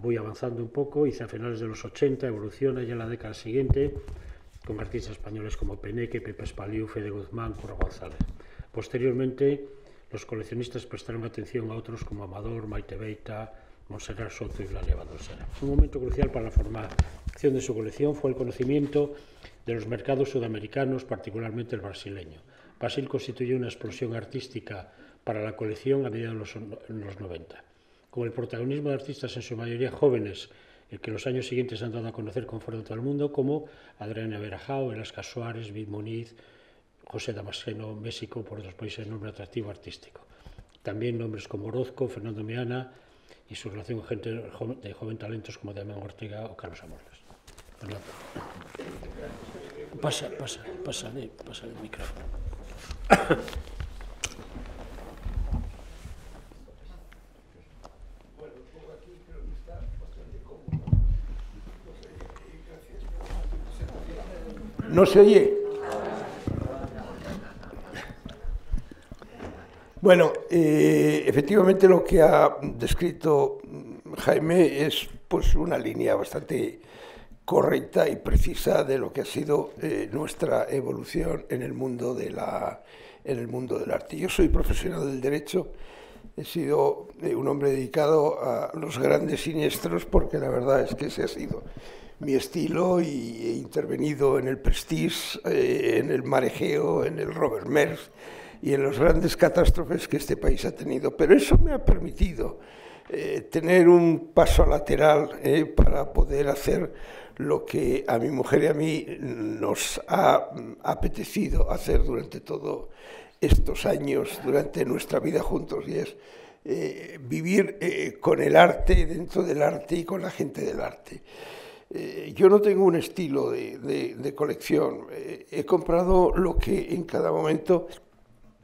Voy avanzando un poco, hice a finales de los 80, evoluciona ya en la década siguiente con artistas españoles como Peneque, Pepe Espaliu, Fede Guzmán, Curro González. Posteriormente, los coleccionistas prestaron atención a otros como Amador, Maite Beita, Monserrat Soto y Blaria Badosera. Un momento crucial para la formación de su colección fue el conocimiento de los mercados sudamericanos, particularmente el brasileño. Brasil constituyó una explosión artística para la colección a mediados de los, 90. Con el protagonismo de artistas en su mayoría jóvenes, el que los años siguientes han dado a conocer con fuerza todo el mundo, como Adriana Verajao, Elasca Suárez, Vid Muniz, José Damasceno, México, por otros países, nombre atractivo artístico. También nombres como Orozco, Fernando Meana y su relación con gente de joven talentos como Damián Ortega o Carlos Amorles. Pasa, pasa, pasa, pasa el micrófono. ¿No se oye? Bueno, eh, efectivamente lo que ha descrito Jaime es pues una línea bastante correcta y precisa de lo que ha sido eh, nuestra evolución en el mundo de la en el mundo del arte. Yo soy profesional del derecho, he sido eh, un hombre dedicado a los grandes siniestros porque la verdad es que ese ha sido mi estilo y he intervenido en el Prestige, eh, en el marejeo, en el Robert Merz y en las grandes catástrofes que este país ha tenido. Pero eso me ha permitido eh, tener un paso lateral eh, para poder hacer lo que a mi mujer y a mí nos ha apetecido hacer durante todos estos años, durante nuestra vida juntos, y es vivir con el arte, dentro del arte y con la gente del arte. Eh, yo no tengo un estilo de, colección. Eh, he comprado lo que en cada momento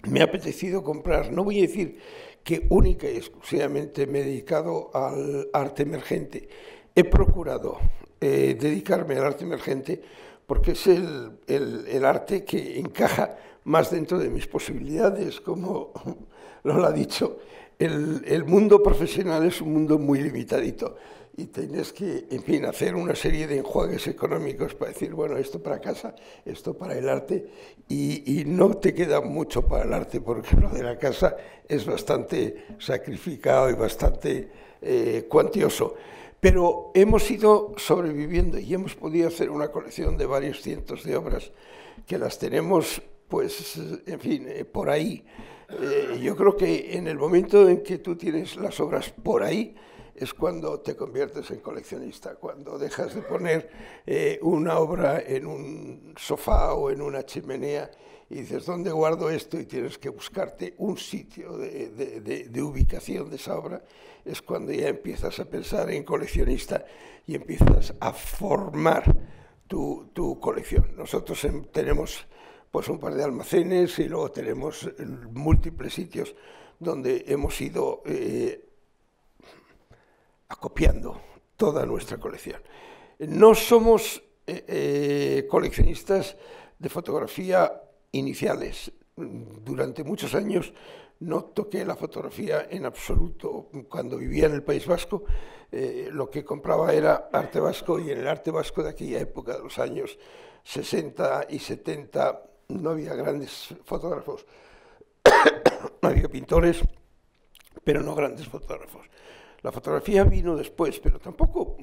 me ha apetecido comprar. No voy a decir que única y exclusivamente me he dedicado al arte emergente. He procurado eh, dedicarme al arte emergente porque es el, arte que encaja más dentro de mis posibilidades, como *laughs* lo ha dicho. El, el mundo profesional es un mundo muy limitadito y tienes que, en fin, hacer una serie de enjuagues económicos para decir, bueno, esto para casa, esto para el arte, y, no te queda mucho para el arte, porque *laughs* lo de la casa es bastante sacrificado y bastante eh, cuantioso. Pero hemos ido sobreviviendo y hemos podido hacer una colección de varios cientos de obras que las tenemos, pues, en fin, eh, por ahí. Eh, yo creo que en el momento en que tú tienes las obras por ahí, es cuando te conviertes en coleccionista, cuando dejas de poner eh, una obra en un sofá o en una chimenea y dices, ¿dónde guardo esto? Y tienes que buscarte un sitio de, ubicación de esa obra, es cuando ya empiezas a pensar en coleccionista y empiezas a formar tu, colección. Nosotros tenemos pues un par de almacenes y luego tenemos múltiples sitios donde hemos ido eh, acopiando toda nuestra colección. No somos eh, eh, coleccionistas de fotografía iniciales. Durante muchos años no toqué la fotografía en absoluto. Cuando vivía en el País Vasco, eh, lo que compraba era arte vasco y en el arte vasco de aquella época, de los años 60 y 70, no había grandes fotógrafos. *coughs* había pintores, pero no grandes fotógrafos. La fotografía vino después, pero tampoco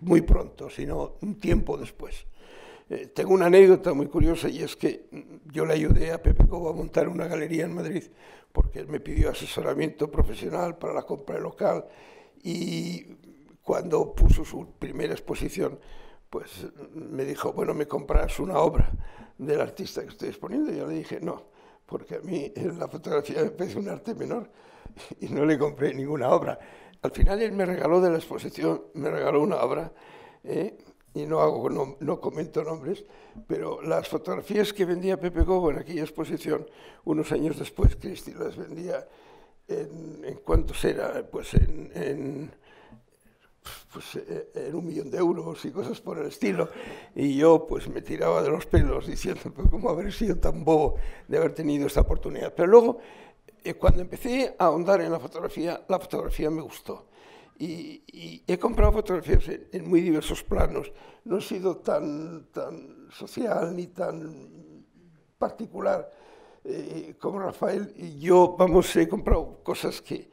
muy pronto, sino un tiempo después. Eh, tengo una anécdota muy curiosa y es que yo le ayudé a Pepe Cobo a montar una galería en Madrid porque él me pidió asesoramiento profesional para la compra de local y cuando puso su primera exposición, pues me dijo, bueno, me compras una obra del artista que estoy exponiendo. Y yo le dije, no, porque a mí la fotografía me parece un arte menor *laughs* y no le compré ninguna obra. Al final él me regaló de la exposición, me regaló una obra, ¿eh? y no, hago, no, no, comento nombres, pero las fotografías que vendía Pepe Gobo en aquella exposición, unos años después, Cristi las vendía en, en cuántos era, pues en, en pues, eh, en un millón de euros y cosas por el estilo. Y yo pues me tiraba de los pelos diciendo, ¿cómo haber sido tan bobo de haber tenido esta oportunidad? Pero luego, cuando empecé a ahondar en la fotografía, la fotografía me gustó. Y, y he comprado fotografías en, en, muy diversos planos. No he sido tan, tan social ni tan particular eh, como Rafael. Y yo, vamos, he comprado cosas que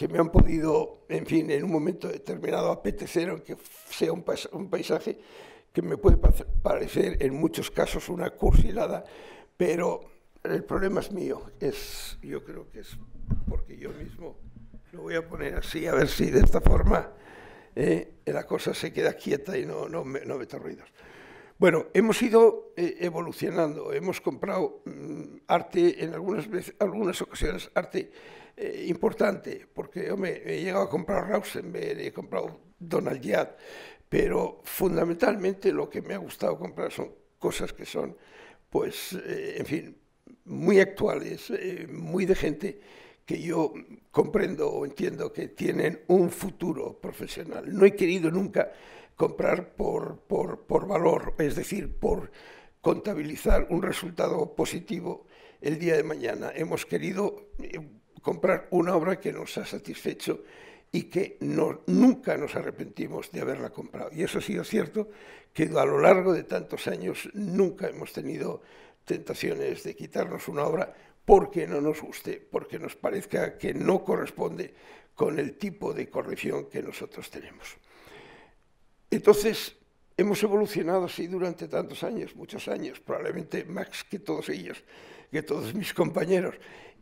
que me han podido, en fin, en un momento determinado apetecer, aunque sea un, un paisaje que me puede parecer en muchos casos una cursilada, pero el problema es mío, es, yo creo que es porque yo mismo lo voy a poner así, a ver si de esta forma eh, la cosa se queda quieta y no, no, me, no mete ruidos. Bueno, hemos ido eh, evolucionando, hemos comprado mm, arte en algunas, veces, algunas ocasiones, arte eh, importante, porque hombre, he llegado a comprar Rausenberg, he comprado Donald Yad, pero fundamentalmente lo que me ha gustado comprar son cosas que son, pues, eh, en fin, muy actuales, eh, muy de gente que yo comprendo o entiendo que tienen un futuro profesional. No he querido nunca comprar por, por, por valor, es decir, por contabilizar un resultado positivo el día de mañana. Hemos querido comprar una obra que nos ha satisfecho y que no, nunca nos arrepentimos de haberla comprado. Y eso ha sido cierto, que a lo largo de tantos años nunca hemos tenido tentaciones de quitarnos una obra porque no nos guste, porque nos parezca que no corresponde con el tipo de corrección que nosotros tenemos. Entonces, hemos evolucionado así durante tantos años, muchos años, probablemente más que todos ellos, que todos *laughs* mis compañeros,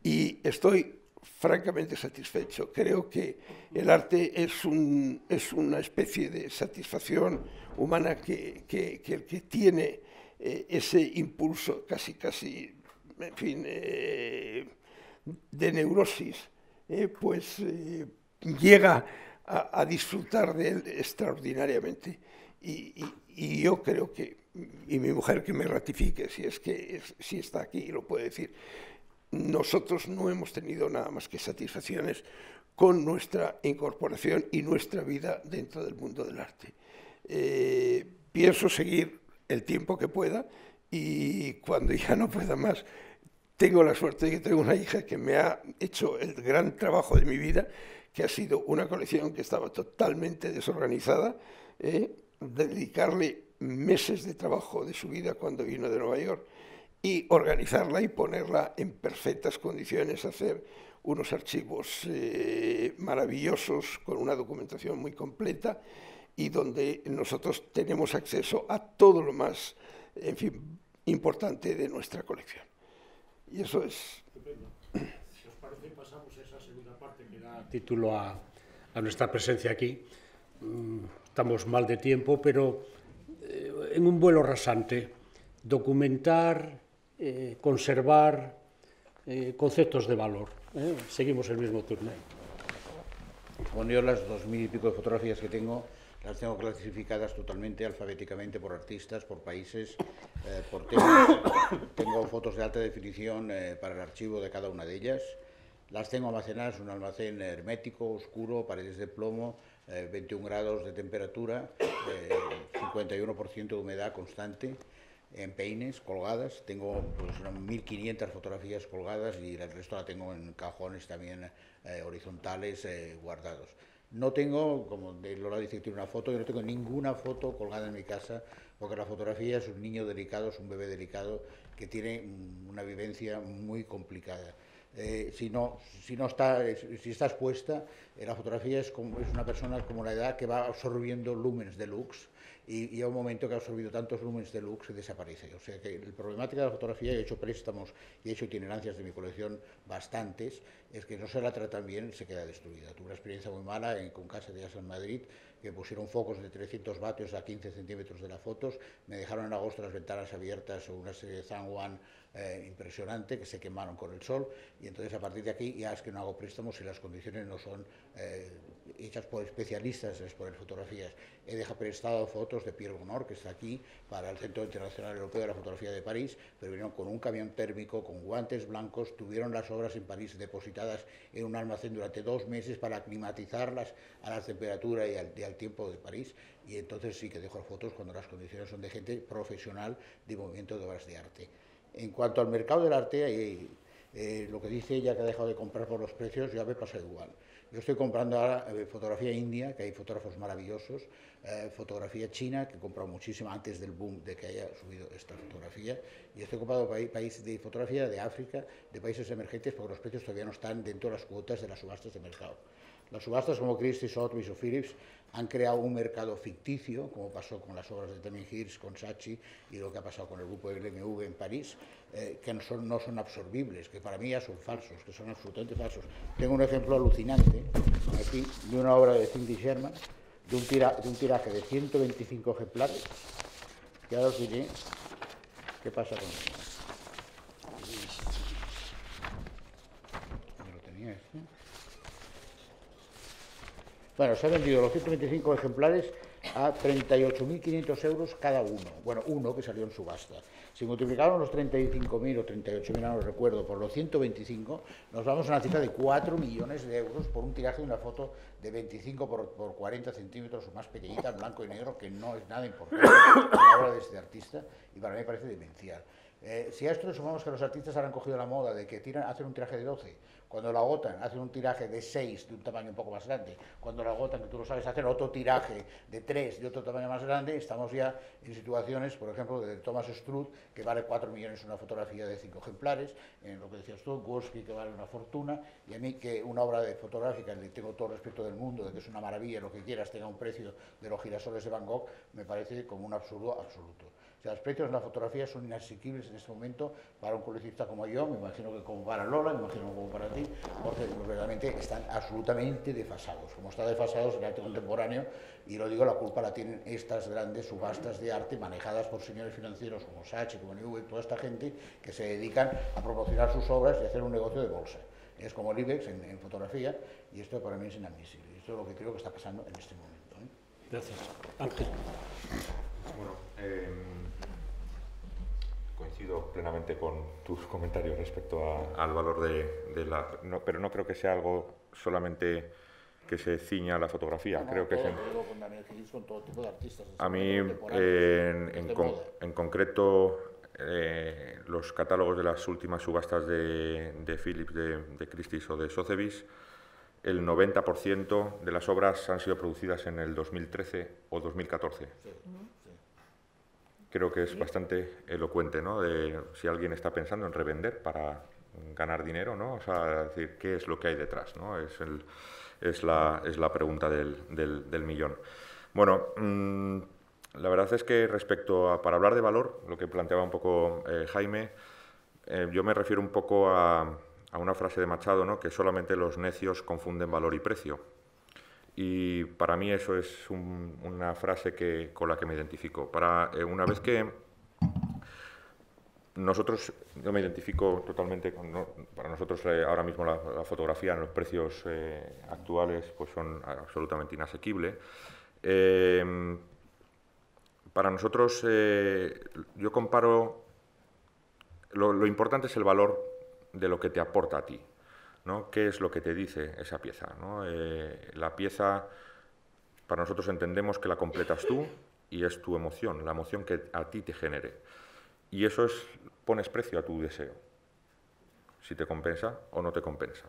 y estoy francamente satisfecho. Creo que el arte es, un, es una especie de satisfacción humana que, que, que el que tiene eh, ese impulso casi, casi, en fin, eh, de neurosis, eh, pues eh, llega a, a, disfrutar de él extraordinariamente. Y, y, y, yo creo que, y mi mujer que me ratifique, si es que es, si está aquí y lo puede decir, nosotros no hemos tenido nada más que satisfacciones con nuestra incorporación y nuestra vida dentro del mundo del arte. Eh, pienso seguir el tiempo que pueda y cuando ya no pueda más, tengo la suerte de que tengo una hija que me ha hecho el gran trabajo de mi vida, que ha sido una colección que estaba totalmente desorganizada, eh, dedicarle meses de trabajo de su vida cuando vino de Nueva York y organizarla y ponerla en perfectas condiciones, hacer unos archivos eh, maravillosos con una documentación muy completa y donde nosotros tenemos acceso a todo lo más, en fin, importante de nuestra colección. Y eso es... Si os parece, pasamos a esa segunda parte que da título a, a nuestra presencia aquí. Mm, estamos mal de tiempo, pero eh, en un vuelo rasante, documentar eh, conservar eh, conceptos de valor. ¿eh? Seguimos el mismo turno. Bueno, yo las dos mil y pico de fotografías que tengo las tengo clasificadas totalmente alfabéticamente por artistas, por países, eh, por temas. tengo fotos de alta definición eh, para el archivo de cada una de ellas. Las tengo almacenadas en un almacén hermético, oscuro, paredes de plomo, eh, 21 grados de temperatura, 51% de humedad constante en peines colgadas, tengo pues, 1.500 fotografías colgadas y el resto la tengo en cajones también eh, horizontales eh, guardados. No tengo, como Lola dice que tiene una foto, yo no tengo ninguna foto colgada en mi casa, porque la fotografía es un niño delicado, es un bebé delicado que tiene una vivencia muy complicada. Eh, si, no, si, no está, si estás puesta, eh, la fotografía es, como, es una persona como la edad que va absorbiendo lúmenes de lux y, y a un momento que ha absorbido tantos lúmenes de lux y desaparece. O sea que el problemática de la fotografía, he hecho préstamos y he hecho itinerancias de mi colección bastantes, es que no se la tratan bien, se queda destruida. Tuve una experiencia muy mala en, con Casa de Díaz en Madrid, que pusieron focos de 300 vatios a 15 centímetros de las fotos, me dejaron en agosto las ventanas abiertas o una serie de Zhang Wan eh, impresionante que se quemaron con el sol y entonces a partir de aquí ya es que no hago préstamos si las condiciones no son eh, hechas por especialistas en exponer fotografías. He dejado prestado fotos de Pierre Bonor, que está aquí, para el Centro Internacional Europeo de la Fotografía de París, pero vinieron con un camión térmico, con guantes blancos, tuvieron las obras en París depositadas en un almacén durante dos meses para aclimatizarlas a la temperatura y al, y al tiempo de París, y entonces sí que dejo fotos cuando las condiciones son de gente profesional de movimiento de obras de arte. En cuanto al mercado del arte, eh, eh, lo que dice ella que ha dejado de comprar por los precios, ya me pasa igual. Yo estoy comprando ahora eh, fotografía india, que hay fotógrafos maravillosos, eh, fotografía china, que he comprado muchísimo antes del boom de que haya subido esta fotografía, y estoy comprando países de fotografía de África, de países emergentes, porque los precios todavía no están dentro de las cuotas de las subastas de mercado. Las subastas como Christie's, Sotheby's o Phillips han creado un mercado ficticio, como pasó con las obras de Tammy Hirsch, con Sachi y lo que ha pasado con el grupo de LMV en París, eh, que no son, absorbibles, que para mí ya son falsos, que son absolutamente falsos. Tengo un ejemplo alucinante aquí de una obra de Cindy Sherman, de un, tiraje de 125 ejemplares, que ahora os diré qué pasa con esto. lo tenía este? Bueno, se han vendido los 125 ejemplares a 38.500 euros cada uno. Bueno, uno que salió en subasta. Si multiplicaron los 35.000 o 38.000, no lo recuerdo, por los 125, nos vamos a una cifra de 4 millones de euros por un tiraje de una foto de 25 por, por 40 centímetros o más pequeñita, en blanco y negro, que no es nada importante *coughs* la obra de este artista y para mí parece demencial. Eh, si a esto le sumamos que los artistas han cogido la moda de que tiran, hacen un tiraje de 12, cuando lo agotan hacen un tiraje de 6 de un tamaño un poco más grande, cuando lo agotan, que tú lo sabes, hacen otro tiraje de 3 de otro tamaño más grande, estamos ya en situaciones, por ejemplo, de Thomas Struth, que vale 4 millones una fotografía de 5 ejemplares, en lo que decías tú, Gorski, que vale una fortuna, y a mí que una obra de fotográfica, le tengo todo el respeto del mundo, de que es una maravilla, lo que quieras, tenga un precio de los girasoles de Van Gogh, me parece como un absurdo absoluto. O sea, los precios de la fotografía son inasequibles en este momento para un coleccionista como yo, me imagino que como para Lola, me imagino como para ti, porque verdaderamente están absolutamente desfasados. Como está desfasados el arte contemporáneo, y lo digo, la culpa la tienen estas grandes subastas de arte manejadas por señores financieros como Sachi, como Newell, toda esta gente que se dedican a promocionar sus obras y hacer un negocio de bolsa. Es como el IBEX en, en fotografía, y esto para mí es inadmisible. Esto es lo que creo que está pasando en este momento. ¿eh? Gracias. Ángel. Bueno, eh, coincido plenamente con tus comentarios respecto a, al valor de, de la... No, pero no creo que sea algo solamente que se ciña a la fotografía. No, creo que es en- con con a mí, eh, en, en con- moda. en concreto, eh, los catálogos de las últimas subastas de, de Philips, de, de Christie's o de Sotheby's, el 90% de las obras han sido producidas en el 2013 o 2014. Sí, sí. Creo que es bastante elocuente, ¿no? De si alguien está pensando en revender para ganar dinero, ¿no? O sea, decir, ¿qué es lo que hay detrás, ¿no? Es, el, es, la, es la pregunta del, del- del millón. Bueno, mm, la verdad es que respecto a, para hablar de valor, lo que planteaba un poco eh, Jaime, eh, yo me refiero un poco a, a una frase de Machado, ¿no? Que solamente los necios confunden valor y precio. Y para mí eso es un- una frase que, con la que me identifico. Para, eh, una vez que nosotros, yo me identifico totalmente con, para nosotros eh, ahora mismo la, fotografía en los precios eh, actuales pues son absolutamente inasequibles. Eh, para nosotros, yo comparo, lo importante es el valor de lo que te aporta a ti. ¿No? ¿Qué es lo que te dice esa pieza? ¿no? Eh, la pieza, para nosotros entendemos que la completas tú y es tu emoción, la emoción que a ti te genere. Y eso es, pones precio a tu deseo, si te compensa o no te compensa.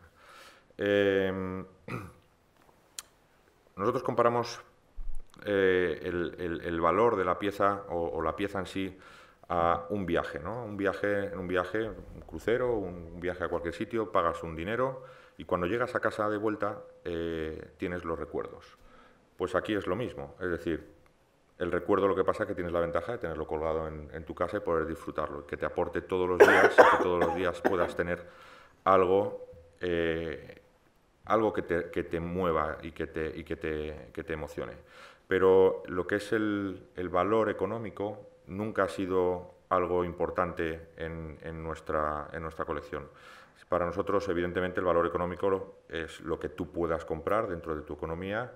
Eh, *clears throat* nosotros comparamos eh, el, el- valor de la pieza o la pieza en sí a un viaje, ¿no? Un viaje, un viaje, un crucero, un viaje a cualquier sitio, pagas un dinero y cuando llegas a casa de vuelta eh, tienes los recuerdos. Pues aquí es lo mismo, es decir, el recuerdo lo que pasa es que tienes la ventaja de tenerlo colgado en, en tu casa y poder disfrutarlo, que te aporte todos los días y que todos los días puedas tener algo, eh, algo que te, que te mueva y que te, y que te, que te emocione. Pero lo que es el, el valor económico nunca ha sido algo importante en, nuestra, en nuestra colección. Para nosotros, evidentemente, el valor económico es lo que tú puedas comprar dentro de tu economía,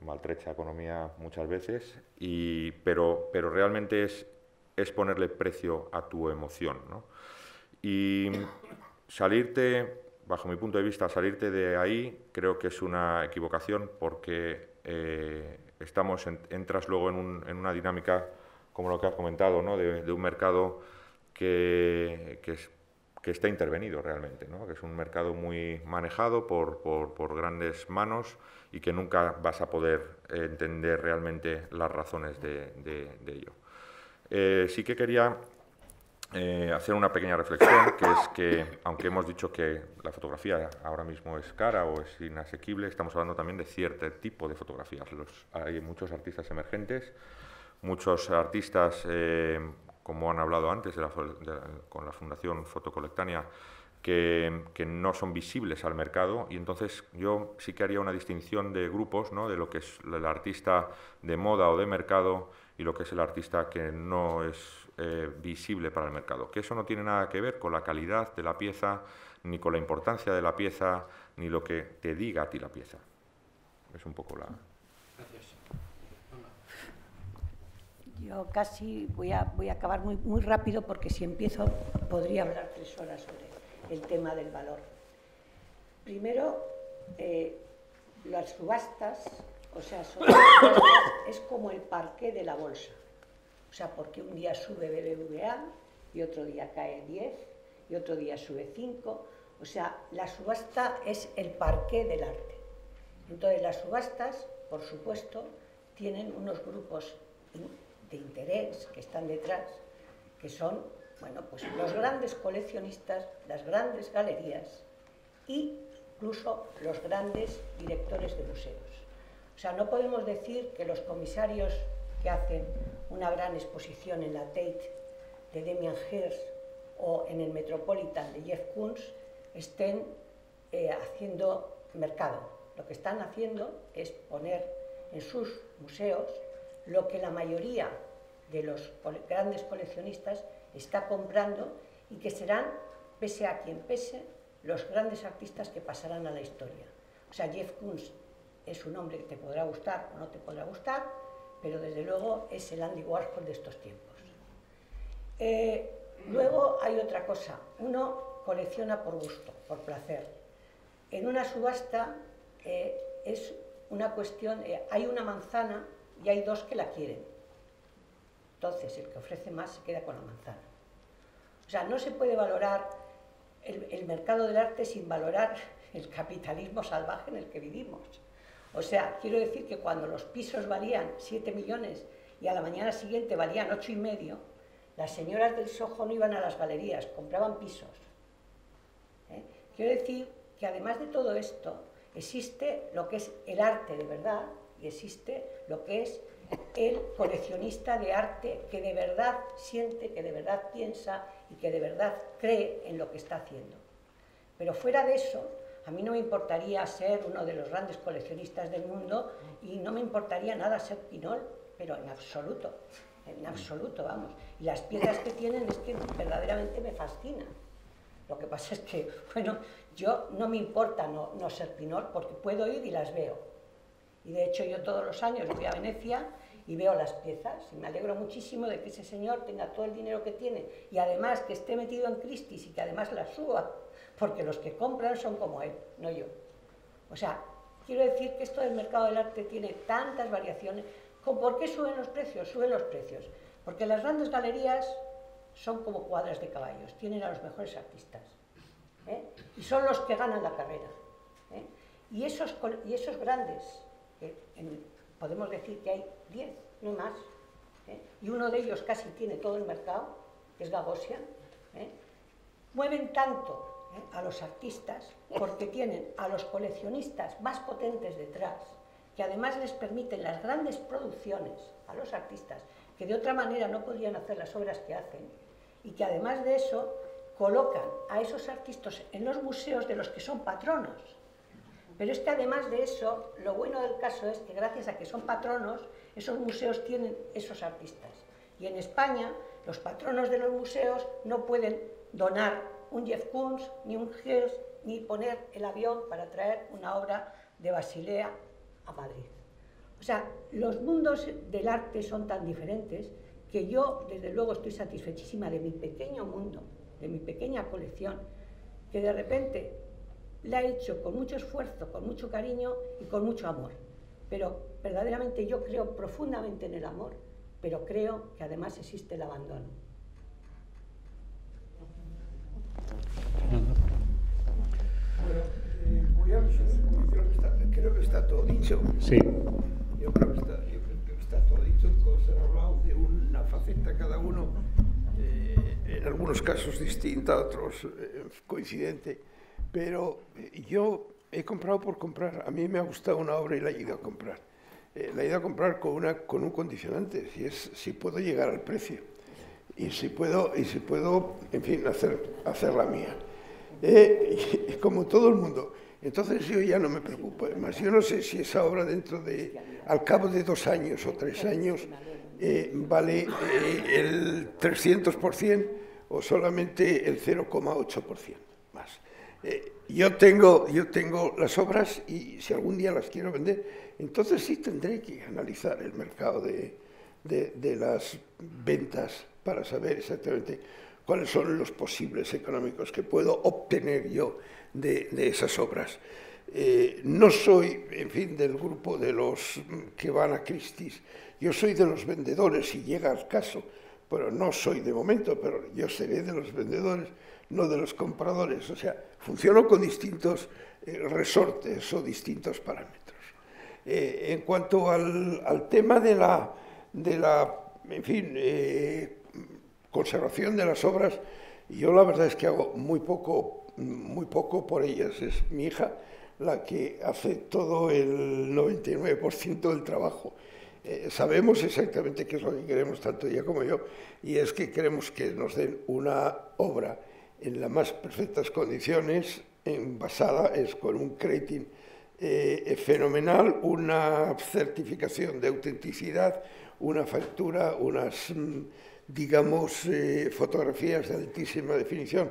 maltrecha economía muchas veces, y, pero, pero realmente es, es ponerle precio a tu emoción. Y salirte, bajo mi punto de vista, salirte de ahí creo que es una equivocación porque eh, estamos entras luego en, en, una dinámica, como lo que has comentado, ¿no? de, un mercado que, que, que, está intervenido realmente, ¿no? que es un mercado muy manejado por, por, por grandes manos y que nunca vas a poder entender realmente las razones de, de, ello. Eh, sí que quería eh, hacer una pequeña reflexión, que es que, aunque hemos dicho que la fotografía ahora mismo es cara o es inasequible, estamos hablando también de cierto tipo de fotografías. hay muchos artistas emergentes, muchos artistas, eh, como han hablado antes con la Fundación Fotocolectánea, que, que, no son visibles al mercado y entonces yo sí que haría una distinción de grupos, ¿no? de lo que es el artista de moda o de mercado y lo que es el artista que no es eh, visible para el mercado. Que eso no tiene nada que ver con la calidad de la pieza, ni con la importancia de la pieza, ni lo que te diga a ti la pieza. Es un poco la... Yo casi voy a, voy a acabar muy, muy rápido porque si empiezo podría hablar tres horas sobre el tema del valor. Primero, eh, las subastas, o sea, es como el parqué de la bolsa. O sea, porque un día sube BBVA y otro día cae 10 y otro día sube 5. O sea, la subasta es el parqué del arte. Entonces, las subastas, por supuesto, tienen unos grupos de interés que están detrás, que son, bueno, pues los grandes coleccionistas, las grandes galerías e incluso los grandes directores de museos. O sea, no podemos decir que los comisarios que hacen una gran exposición en la Tate de Demian Hirst o en el Metropolitan de Jeff Koons estén eh, haciendo mercado. Lo que están haciendo es poner en sus museos lo que la mayoría de los grandes coleccionistas está comprando y que serán, pese a quien pese, los grandes artistas que pasarán a la historia. O sea, Jeff Koons es un hombre que te podrá gustar o no te podrá gustar, pero desde luego es el Andy Warhol de estos tiempos. Eh, luego hay otra cosa, uno colecciona por gusto, por placer. En una subasta eh, es una cuestión, eh, hay una manzana y hay dos que la quieren. Entonces el que ofrece más se queda con la manzana. O sea, no se puede valorar el mercado del arte sin valorar *laughs* el capitalismo salvaje en el que vivimos. O sea, quiero decir que cuando los pisos valían 7 millones y a la mañana siguiente valían ocho y medio, las señoras del Soho no iban a las galerías, compraban pisos. ¿Eh? Quiero decir que además de todo esto, existe lo que es el arte de verdad y existe lo que es el coleccionista de arte que de verdad siente, que de verdad piensa y que de verdad cree en lo que está haciendo. Pero fuera de eso, a mí no me importaría ser uno de los grandes coleccionistas del mundo y no me importaría nada ser Pinol, pero en absoluto, en absoluto, vamos. Y las piezas que tienen es que verdaderamente me fascinan. Lo que pasa es que, *laughs* bueno, yo no me importa no, no ser Pinol porque puedo ir y las veo. Y de hecho yo todos los años voy a Venecia y veo las piezas y me alegro muchísimo de que ese señor tenga todo el dinero que tiene y además que esté metido en Christie's y que además las suba porque los que compran son como él, no yo. O sea, quiero decir que esto del mercado del arte tiene tantas variaciones. ¿Por qué suben los precios? Suben los precios. Porque las grandes galerías son como cuadras de caballos, tienen a los mejores artistas. ¿eh? Y son los que ganan la carrera. ¿eh? Y, esos, y esos grandes, podemos decir que hay 10, no más, ¿eh? y uno de ellos casi tiene todo el mercado, que es Gagosian, mueven tanto ¿eh? a los artistas porque tienen a los coleccionistas más potentes detrás, que además les permiten las grandes producciones a los artistas, que de otra manera no podrían hacer las obras que hacen, y que además de eso colocan a esos artistas en los museos de los que son patronos. Pero es que además de eso, lo bueno del caso es que gracias a que son patronos, esos museos tienen esos artistas. Y en España Los patronos de los museos no pueden donar un Jeff Koons ni un Gers ni poner el avión para traer una obra de Basilea a Madrid. O sea, los mundos del arte son tan diferentes que yo, desde luego, estoy satisfechísima de mi pequeño mundo, de mi pequeña colección, que de repente la he hecho con mucho esfuerzo, con mucho cariño y con mucho amor. Pero verdaderamente yo creo profundamente en el amor, pero creo que además existe el abandono. Bueno, eh, voy a resumir, creo que, está, creo que está todo dicho. Sí. Yo creo que está, yo creo que está todo dicho, todos han hablado de una faceta cada uno, eh, en algunos casos distinta, otros eh, coincidente, pero eh, yo he comprado por comprar. A mí me ha gustado una obra y la he ido a comprar. Eh, la he ido a comprar con, una, con un condicionante, si, puedo llegar al precio y si puedo, y si puedo en fin, hacer, la mía. Eh, como todo el mundo. Entonces yo ya no me preocupo. Además, yo no sé si esa obra dentro de, al cabo de dos años o tres años, eh, vale el 300% o solamente el 0,8% más. Eh, yo, tengo, yo tengo las obras y si algún día las quiero vender, entonces sí tendré que analizar el mercado de, de, las ventas para saber exactamente cuáles son los posibles económicos que puedo obtener yo de, de esas obras. Eh, no soy, en fin, del grupo de los que van a Christie's, yo soy de los vendedores, si llega al caso, pero no soy de momento, pero yo seré de los vendedores, no de los compradores. O sea, funciono con distintos eh, resortes o distintos parámetros. Eh, en cuanto al, tema de la, de la en fin, eh, conservación de las obras, yo la verdad es que hago muy poco, muy poco por ellas. Es mi hija la que hace todo el 99% del trabajo. Sabemos exactamente qué es lo que queremos, tanto ella como yo, y es que queremos que nos den una obra en las más perfectas condiciones, en, basada es con un creating eh, fenomenal, una certificación de autenticidad, una factura, unas, digamos, eh, fotografías de altísima definición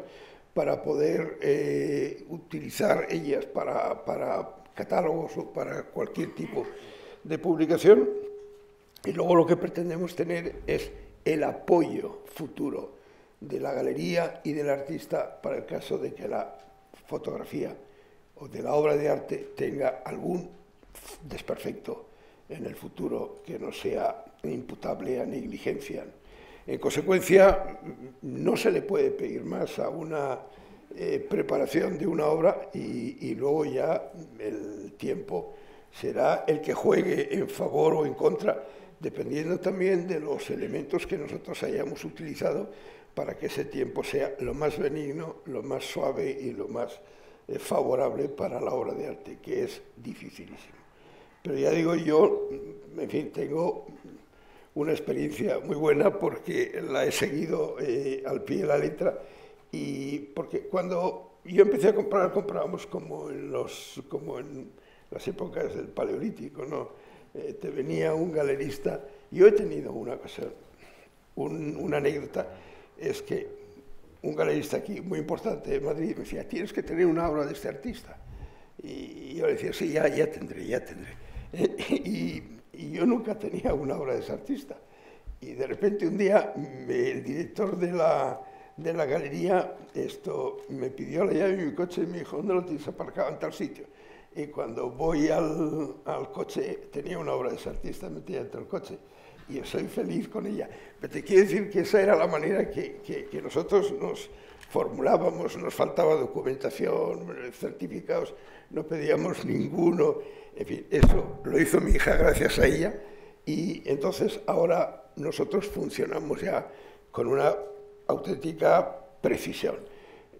para poder eh, utilizar ellas para, para catálogos o para cualquier tipo de publicación. Y luego lo que pretendemos tener es el apoyo futuro de la galería y del artista para el caso de que la fotografía o de la obra de arte tenga algún desperfecto en el futuro que no sea imputable a negligencia. En consecuencia, no se le puede pedir más a una eh, preparación de una obra y, y, luego ya el tiempo será el que juegue en favor o en contra, dependiendo también de los elementos que nosotros hayamos utilizado para que ese tiempo sea lo más benigno, lo más suave y lo más eh, favorable para la obra de arte, que es dificilísimo. Pero ya digo, yo, en fin, tengo una experiencia muy buena porque la he seguido eh, al pie de la letra y porque cuando yo empecé a comprar, comprábamos como en, los, como en las épocas del Paleolítico, ¿no? Eh, te venía un galerista. Yo he tenido una cosa, un, una anécdota, es que un galerista aquí muy importante de Madrid me decía, tienes que tener una obra de este artista. Y yo le decía, sí, ya, ya tendré, ya tendré. *laughs* y, yo nunca tenía una obra de ese artista. Y de repente un día el director de la, de la galería esto, me pidió la llave de mi coche y me dijo, ¿dónde lo tienes aparcado? En tal sitio. Y cuando voy al, al coche, tenía una obra de ese artista metida dentro del coche. Y soy feliz con ella. Pero te quiero decir que esa era la manera que, que, que nosotros nos formulábamos, nos faltaba documentación, certificados, no pedíamos ninguno. En fin, eso lo hizo mi hija gracias a ella. Y entonces ahora nosotros funcionamos ya con una auténtica precisión.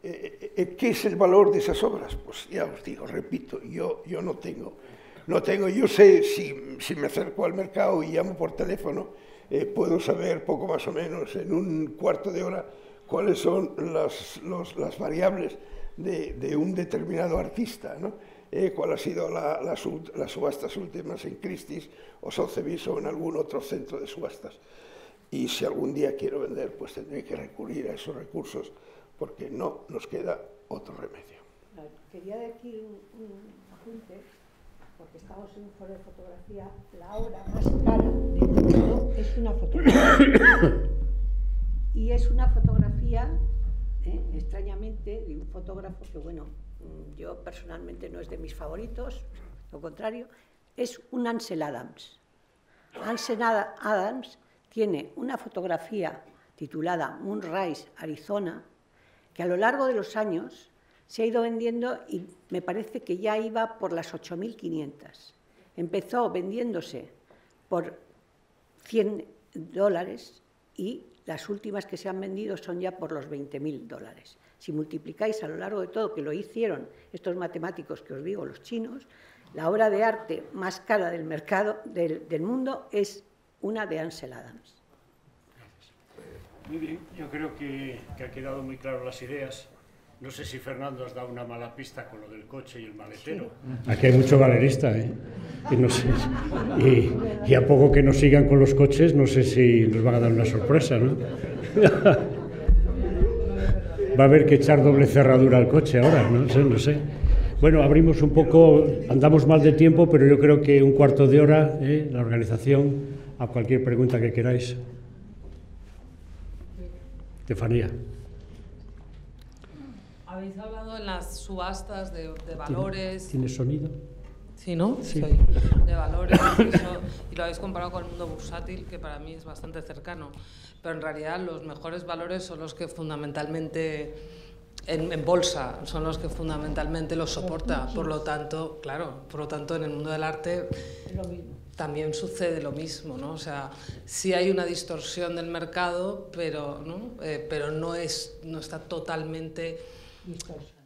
Eh, ¿Qué es el valor de esas obras? Pues ya os digo, repito, yo, yo no tengo, no tengo, yo sé si, me acerco al mercado y llamo por teléfono, eh, puedo saber poco más o menos en un cuarto de hora cuáles son las, variables de, de, un determinado artista, ¿no? eh, cuál ha sido la, la, sub, las subastas últimas en Christie's o Sotheby's o en algún otro centro de subastas. y si algún día quiero vender, pues tendré que recurrir a esos recursos porque no nos queda otro remedio. Quería decir un, un apunte, porque estamos en un foro de fotografía, la obra más cara del mundo es una fotografía. y es una fotografía, ¿eh? extrañamente, de un fotógrafo que, bueno, mm, yo personalmente no es de mis favoritos, lo contrario, es un Ansel Adams. Ansel Adams tiene una fotografía titulada Moonrise, Arizona, que a lo largo de los años se ha ido vendiendo y me parece que ya iba por las 8.500. Empezó vendiéndose por 100 dólares y las últimas que se han vendido son ya por los 20.000 dólares. Si multiplicáis a lo largo de todo, que lo hicieron estos matemáticos que os digo, los chinos, la obra de arte más cara del mercado del, mundo es una de Ansel Adams. Muy bien, yo creo que, que quedado muy claro las ideas. No sé si Fernando has dado una mala pista con lo del coche y el maletero. Aquí hay mucho galerista, ¿eh? Y, a poco que nos sigan con los coches, no sé si nos van a dar una sorpresa, ¿no? *laughs* Va a haber que echar doble cerradura al coche ahora, no sé, no sé. Bueno, abrimos un poco, andamos mal de tiempo, pero yo creo que un cuarto de hora, ¿eh? la organización, a cualquier pregunta que queráis. Estefanía. Habéis hablado en las subastas de, de valores. ¿Tiene sonido? Sí, ¿no? Sí. Soy de valores *laughs* eso, y lo habéis comparado con el mundo bursátil, que para mí es bastante cercano. Pero en realidad los mejores valores son los que fundamentalmente en, en, bolsa son los que fundamentalmente los soporta. Por lo tanto, claro, por lo tanto en el mundo del arte también sucede lo mismo, ¿no? O sea, sí hay una distorsión del mercado, pero no, eh, pero no, es, no está totalmente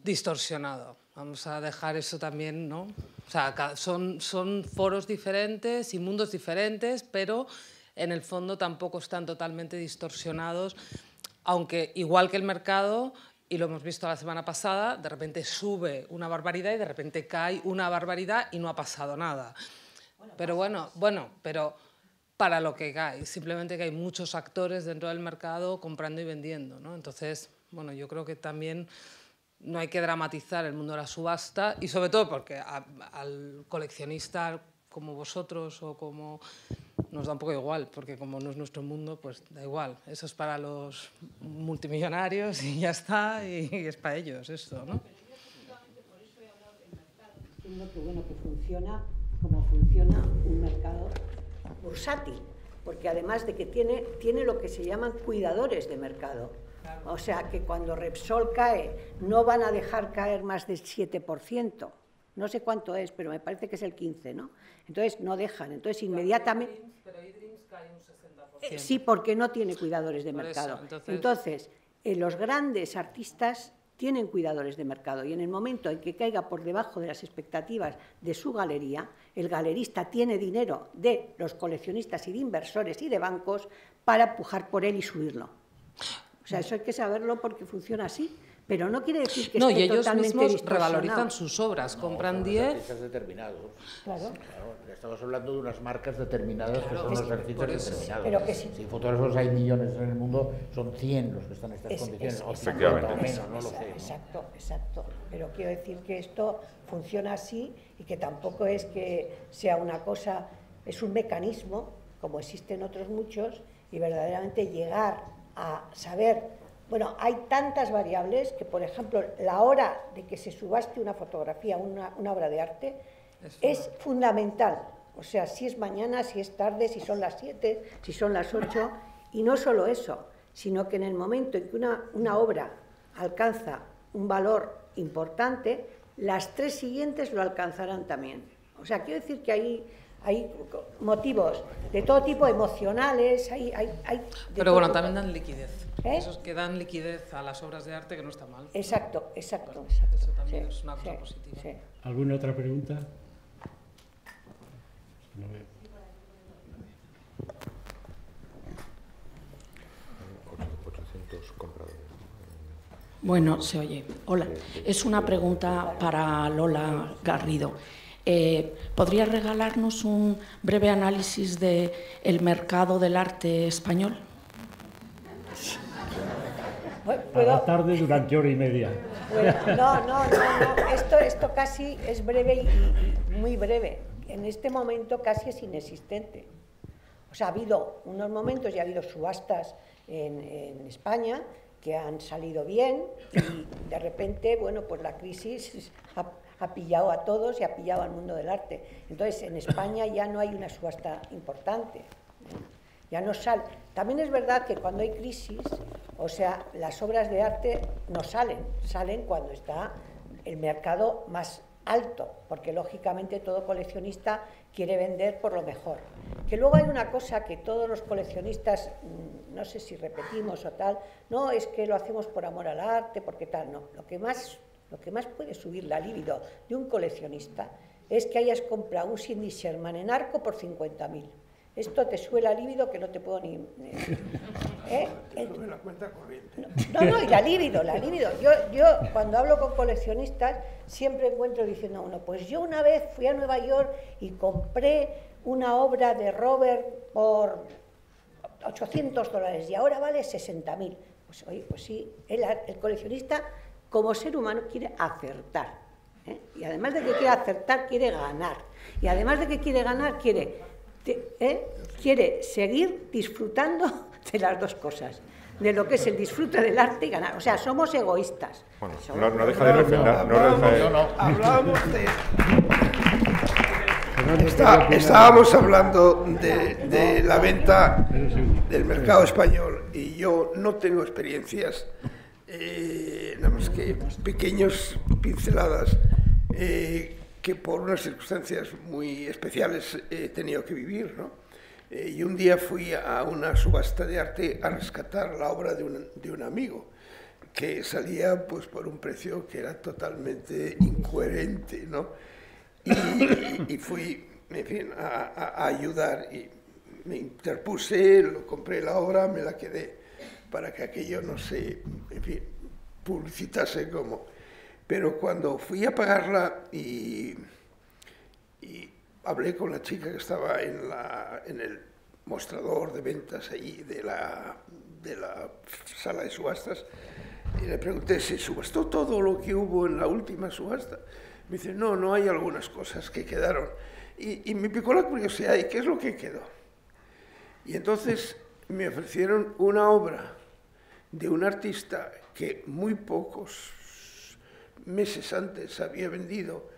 distorsionado. Vamos a dejar eso también, ¿no? O sea, son, son foros diferentes y mundos diferentes, pero en el fondo tampoco están totalmente distorsionados, aunque igual que el mercado, y lo hemos visto la semana pasada, de repente sube una barbaridad y de repente cae una barbaridad y no ha pasado nada. Pero bueno, bueno, pero para lo que cae, simplemente que hay muchos actores dentro del mercado comprando y vendiendo, ¿no? Entonces, bueno, yo creo que también no hay que dramatizar el mundo de la subasta y sobre todo porque a, al coleccionista como vosotros o como nos da un poco igual, porque como no es nuestro mundo, pues da igual. Eso es para los multimillonarios y ya está, y, y es para ellos esto, ¿no? Que bueno que funciona como funciona un mercado bursátil, porque además de que tiene, tiene lo que se llaman cuidadores de mercado. O sea que cuando Repsol cae no van a dejar caer más del 7%. No sé cuánto es, pero me parece que es el 15, ¿no? Entonces no dejan. Entonces inmediatamente... Pero cae un 60%. Eh, sí, porque no tiene cuidadores de Por mercado. eso, entonces- entonces, eh, los grandes artistas tienen cuidadores de mercado y en el momento en que caiga por debajo de las expectativas de su galería, el galerista tiene dinero de los coleccionistas y de inversores y de bancos para pujar por él y subirlo. O sea, eso hay que saberlo porque funciona así, pero no quiere decir que No, esté y ellos totalmente mismos revalorizan sus obras, compran son los 10 artistas determinados. Claro. Claro, estamos hablando de unas marcas determinadas que son los artistas determinados. Pero que sí. Si fotógrafos hay millones en el mundo, son 100 los que están en estas Es- condiciones, es- o Efectivamente. 50 o menos, no lo Exacto, sé. ¿no? Exacto, exacto. Pero quiero decir que esto funciona así y que tampoco es que sea una cosa, es un mecanismo, como existen otros muchos, y verdaderamente llegar a saber. Bueno, hay tantas variables que, por ejemplo, la hora de que se subaste una fotografía, una, una obra de arte, Es es fundamental. O sea, si es mañana, si es tarde, si son las 7, si son las 8. Y no solo eso, sino que en el momento en que una, una obra alcanza un valor importante, las tres siguientes lo alcanzarán también. O sea, quiero decir que hay, hay motivos de todo tipo, emocionales, hay... hay, hay de Pero todo bueno, tipo. también dan liquidez. ¿Eh? Esos que dan liquidez a las obras de arte, que no está mal. Exacto, exacto, Bueno, exacto. eso también es una cosa sí, positiva. sí. ¿Alguna otra pregunta? No veo. 800 compradores. Bueno, se oye. Hola. Es una pregunta para Lola Garrido. Eh, ¿Podría regalarnos un breve análisis del el mercado del arte español? a la tarde durante hora y media. no, no, no, Esto, esto casi es breve y, muy breve. En este momento casi es inexistente. O sea, ha habido unos momentos y ha habido subastas en, en España que han salido bien y de repente, bueno, pues la crisis ha, ha, pillado a todos y ha pillado al mundo del arte. Entonces, en España ya no hay una subasta importante. Ya no sale. También es verdad que cuando hay crisis, o sea, las obras de arte no salen, salen cuando está el mercado más alto, porque lógicamente todo coleccionista quiere vender por lo mejor. Que luego hay una cosa que todos los coleccionistas, mm, no sé si repetimos o tal, no es que lo hacemos por amor al arte, porque tal, no. Lo que más, lo que más puede subir la libido de un coleccionista es que hayas comprado un Cindy Sherman en arco por 50.000 esto te suela lívido que no te puedo ni... *laughs* ¿eh? la cuenta corriente. No, no, y la lívido, la lívido. Yo, yo cuando hablo con coleccionistas siempre encuentro diciendo uno, pues yo una vez fui a Nueva York y compré una obra de Robert por 800 dólares y ahora vale 60.000. Pues oye, pues sí, el, el, coleccionista como ser humano quiere acertar. ¿eh? Y además de que quiere acertar, quiere ganar. Y además de que quiere ganar, quiere ¿eh? quiere seguir disfrutando *laughs* de las dos cosas, de lo que es el disfrute del arte y ganar. O sea, somos egoístas. Bueno, no, deja de refrendar. No, no, Hablábamos de... estábamos hablando de, la venta del mercado español y yo no tengo experiencias, eh, nada más que pequeños pinceladas. Eh, que por unas circunstancias muy especiales he tenido que vivir. ¿no? Eh, y un día fui a una subasta de arte a rescatar la obra de un, de un amigo que salía pues, por un precio que era totalmente incoherente. ¿no? Y, *coughs* fui en fin, a, a, ayudar y me interpuse, lo compré la obra, me la quedé para que aquello no se en fin, publicitase como pero cuando fui a pagarla y, hablé con la chica que estaba en, la, en el mostrador de ventas allí de la, de la sala de subastas, y le pregunté, ¿se subastó todo lo que hubo en la última subasta? Me dice, no, no hay algunas cosas que quedaron. Y, y me picó la curiosidad, ¿y qué es lo que quedó? Y entonces me ofrecieron una obra de un artista que muy pocos meses antes había vendido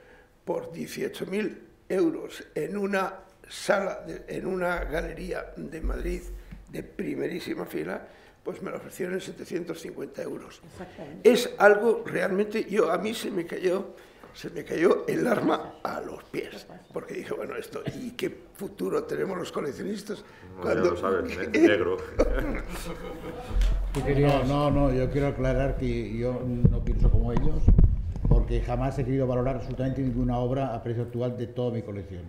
por 18.000 euros en una sala, en una galería de Madrid de primerísima fila, pues me lo ofrecieron en 750 euros. Es algo realmente, yo a mí se me cayó, se me cayó el arma a los pies, porque dije, bueno, esto, ¿y qué futuro tenemos los coleccionistas? cuando... lo sabes, *laughs* negro. no, no, no, yo quiero aclarar que yo no pienso como ellos, porque jamás he querido valorar absolutamente ninguna obra a precio actual de toda mi colección.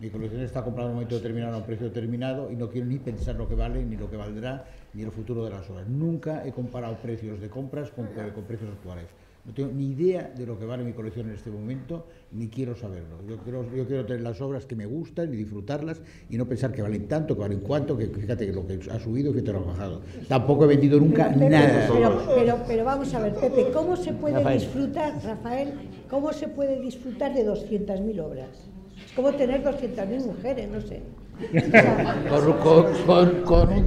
Mi colección está comprada en un momento determinado a un precio determinado y no quiero ni pensar lo que vale, ni lo que valdrá, ni el futuro de las obras. Nunca he comparado precios de compras con, con precios actuales. No tengo ni idea de lo que vale mi colección en este momento, ni quiero saberlo. Yo quiero, yo quiero tener las obras que me gustan y disfrutarlas y no pensar que valen tanto, que valen cuánto, que fíjate que lo que ha subido y que te lo ha bajado. Tampoco he vendido nunca nada. Pero, pero, vamos a ver, Pepe, ¿cómo se puede disfrutar, Rafael, cómo se puede disfrutar de 200.000 obras? Es como tener 200.000 mujeres, no sé. con, con un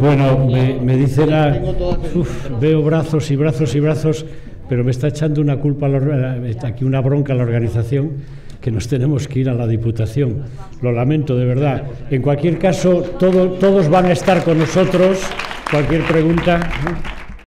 bueno, me, dice la... veo brazos y brazos y brazos, pero me está echando una culpa, eh, aquí una bronca a la organización, que nos tenemos que ir a la Diputación. Lo lamento, de verdad. En cualquier caso, todo, todos van a estar con nosotros. Cualquier pregunta.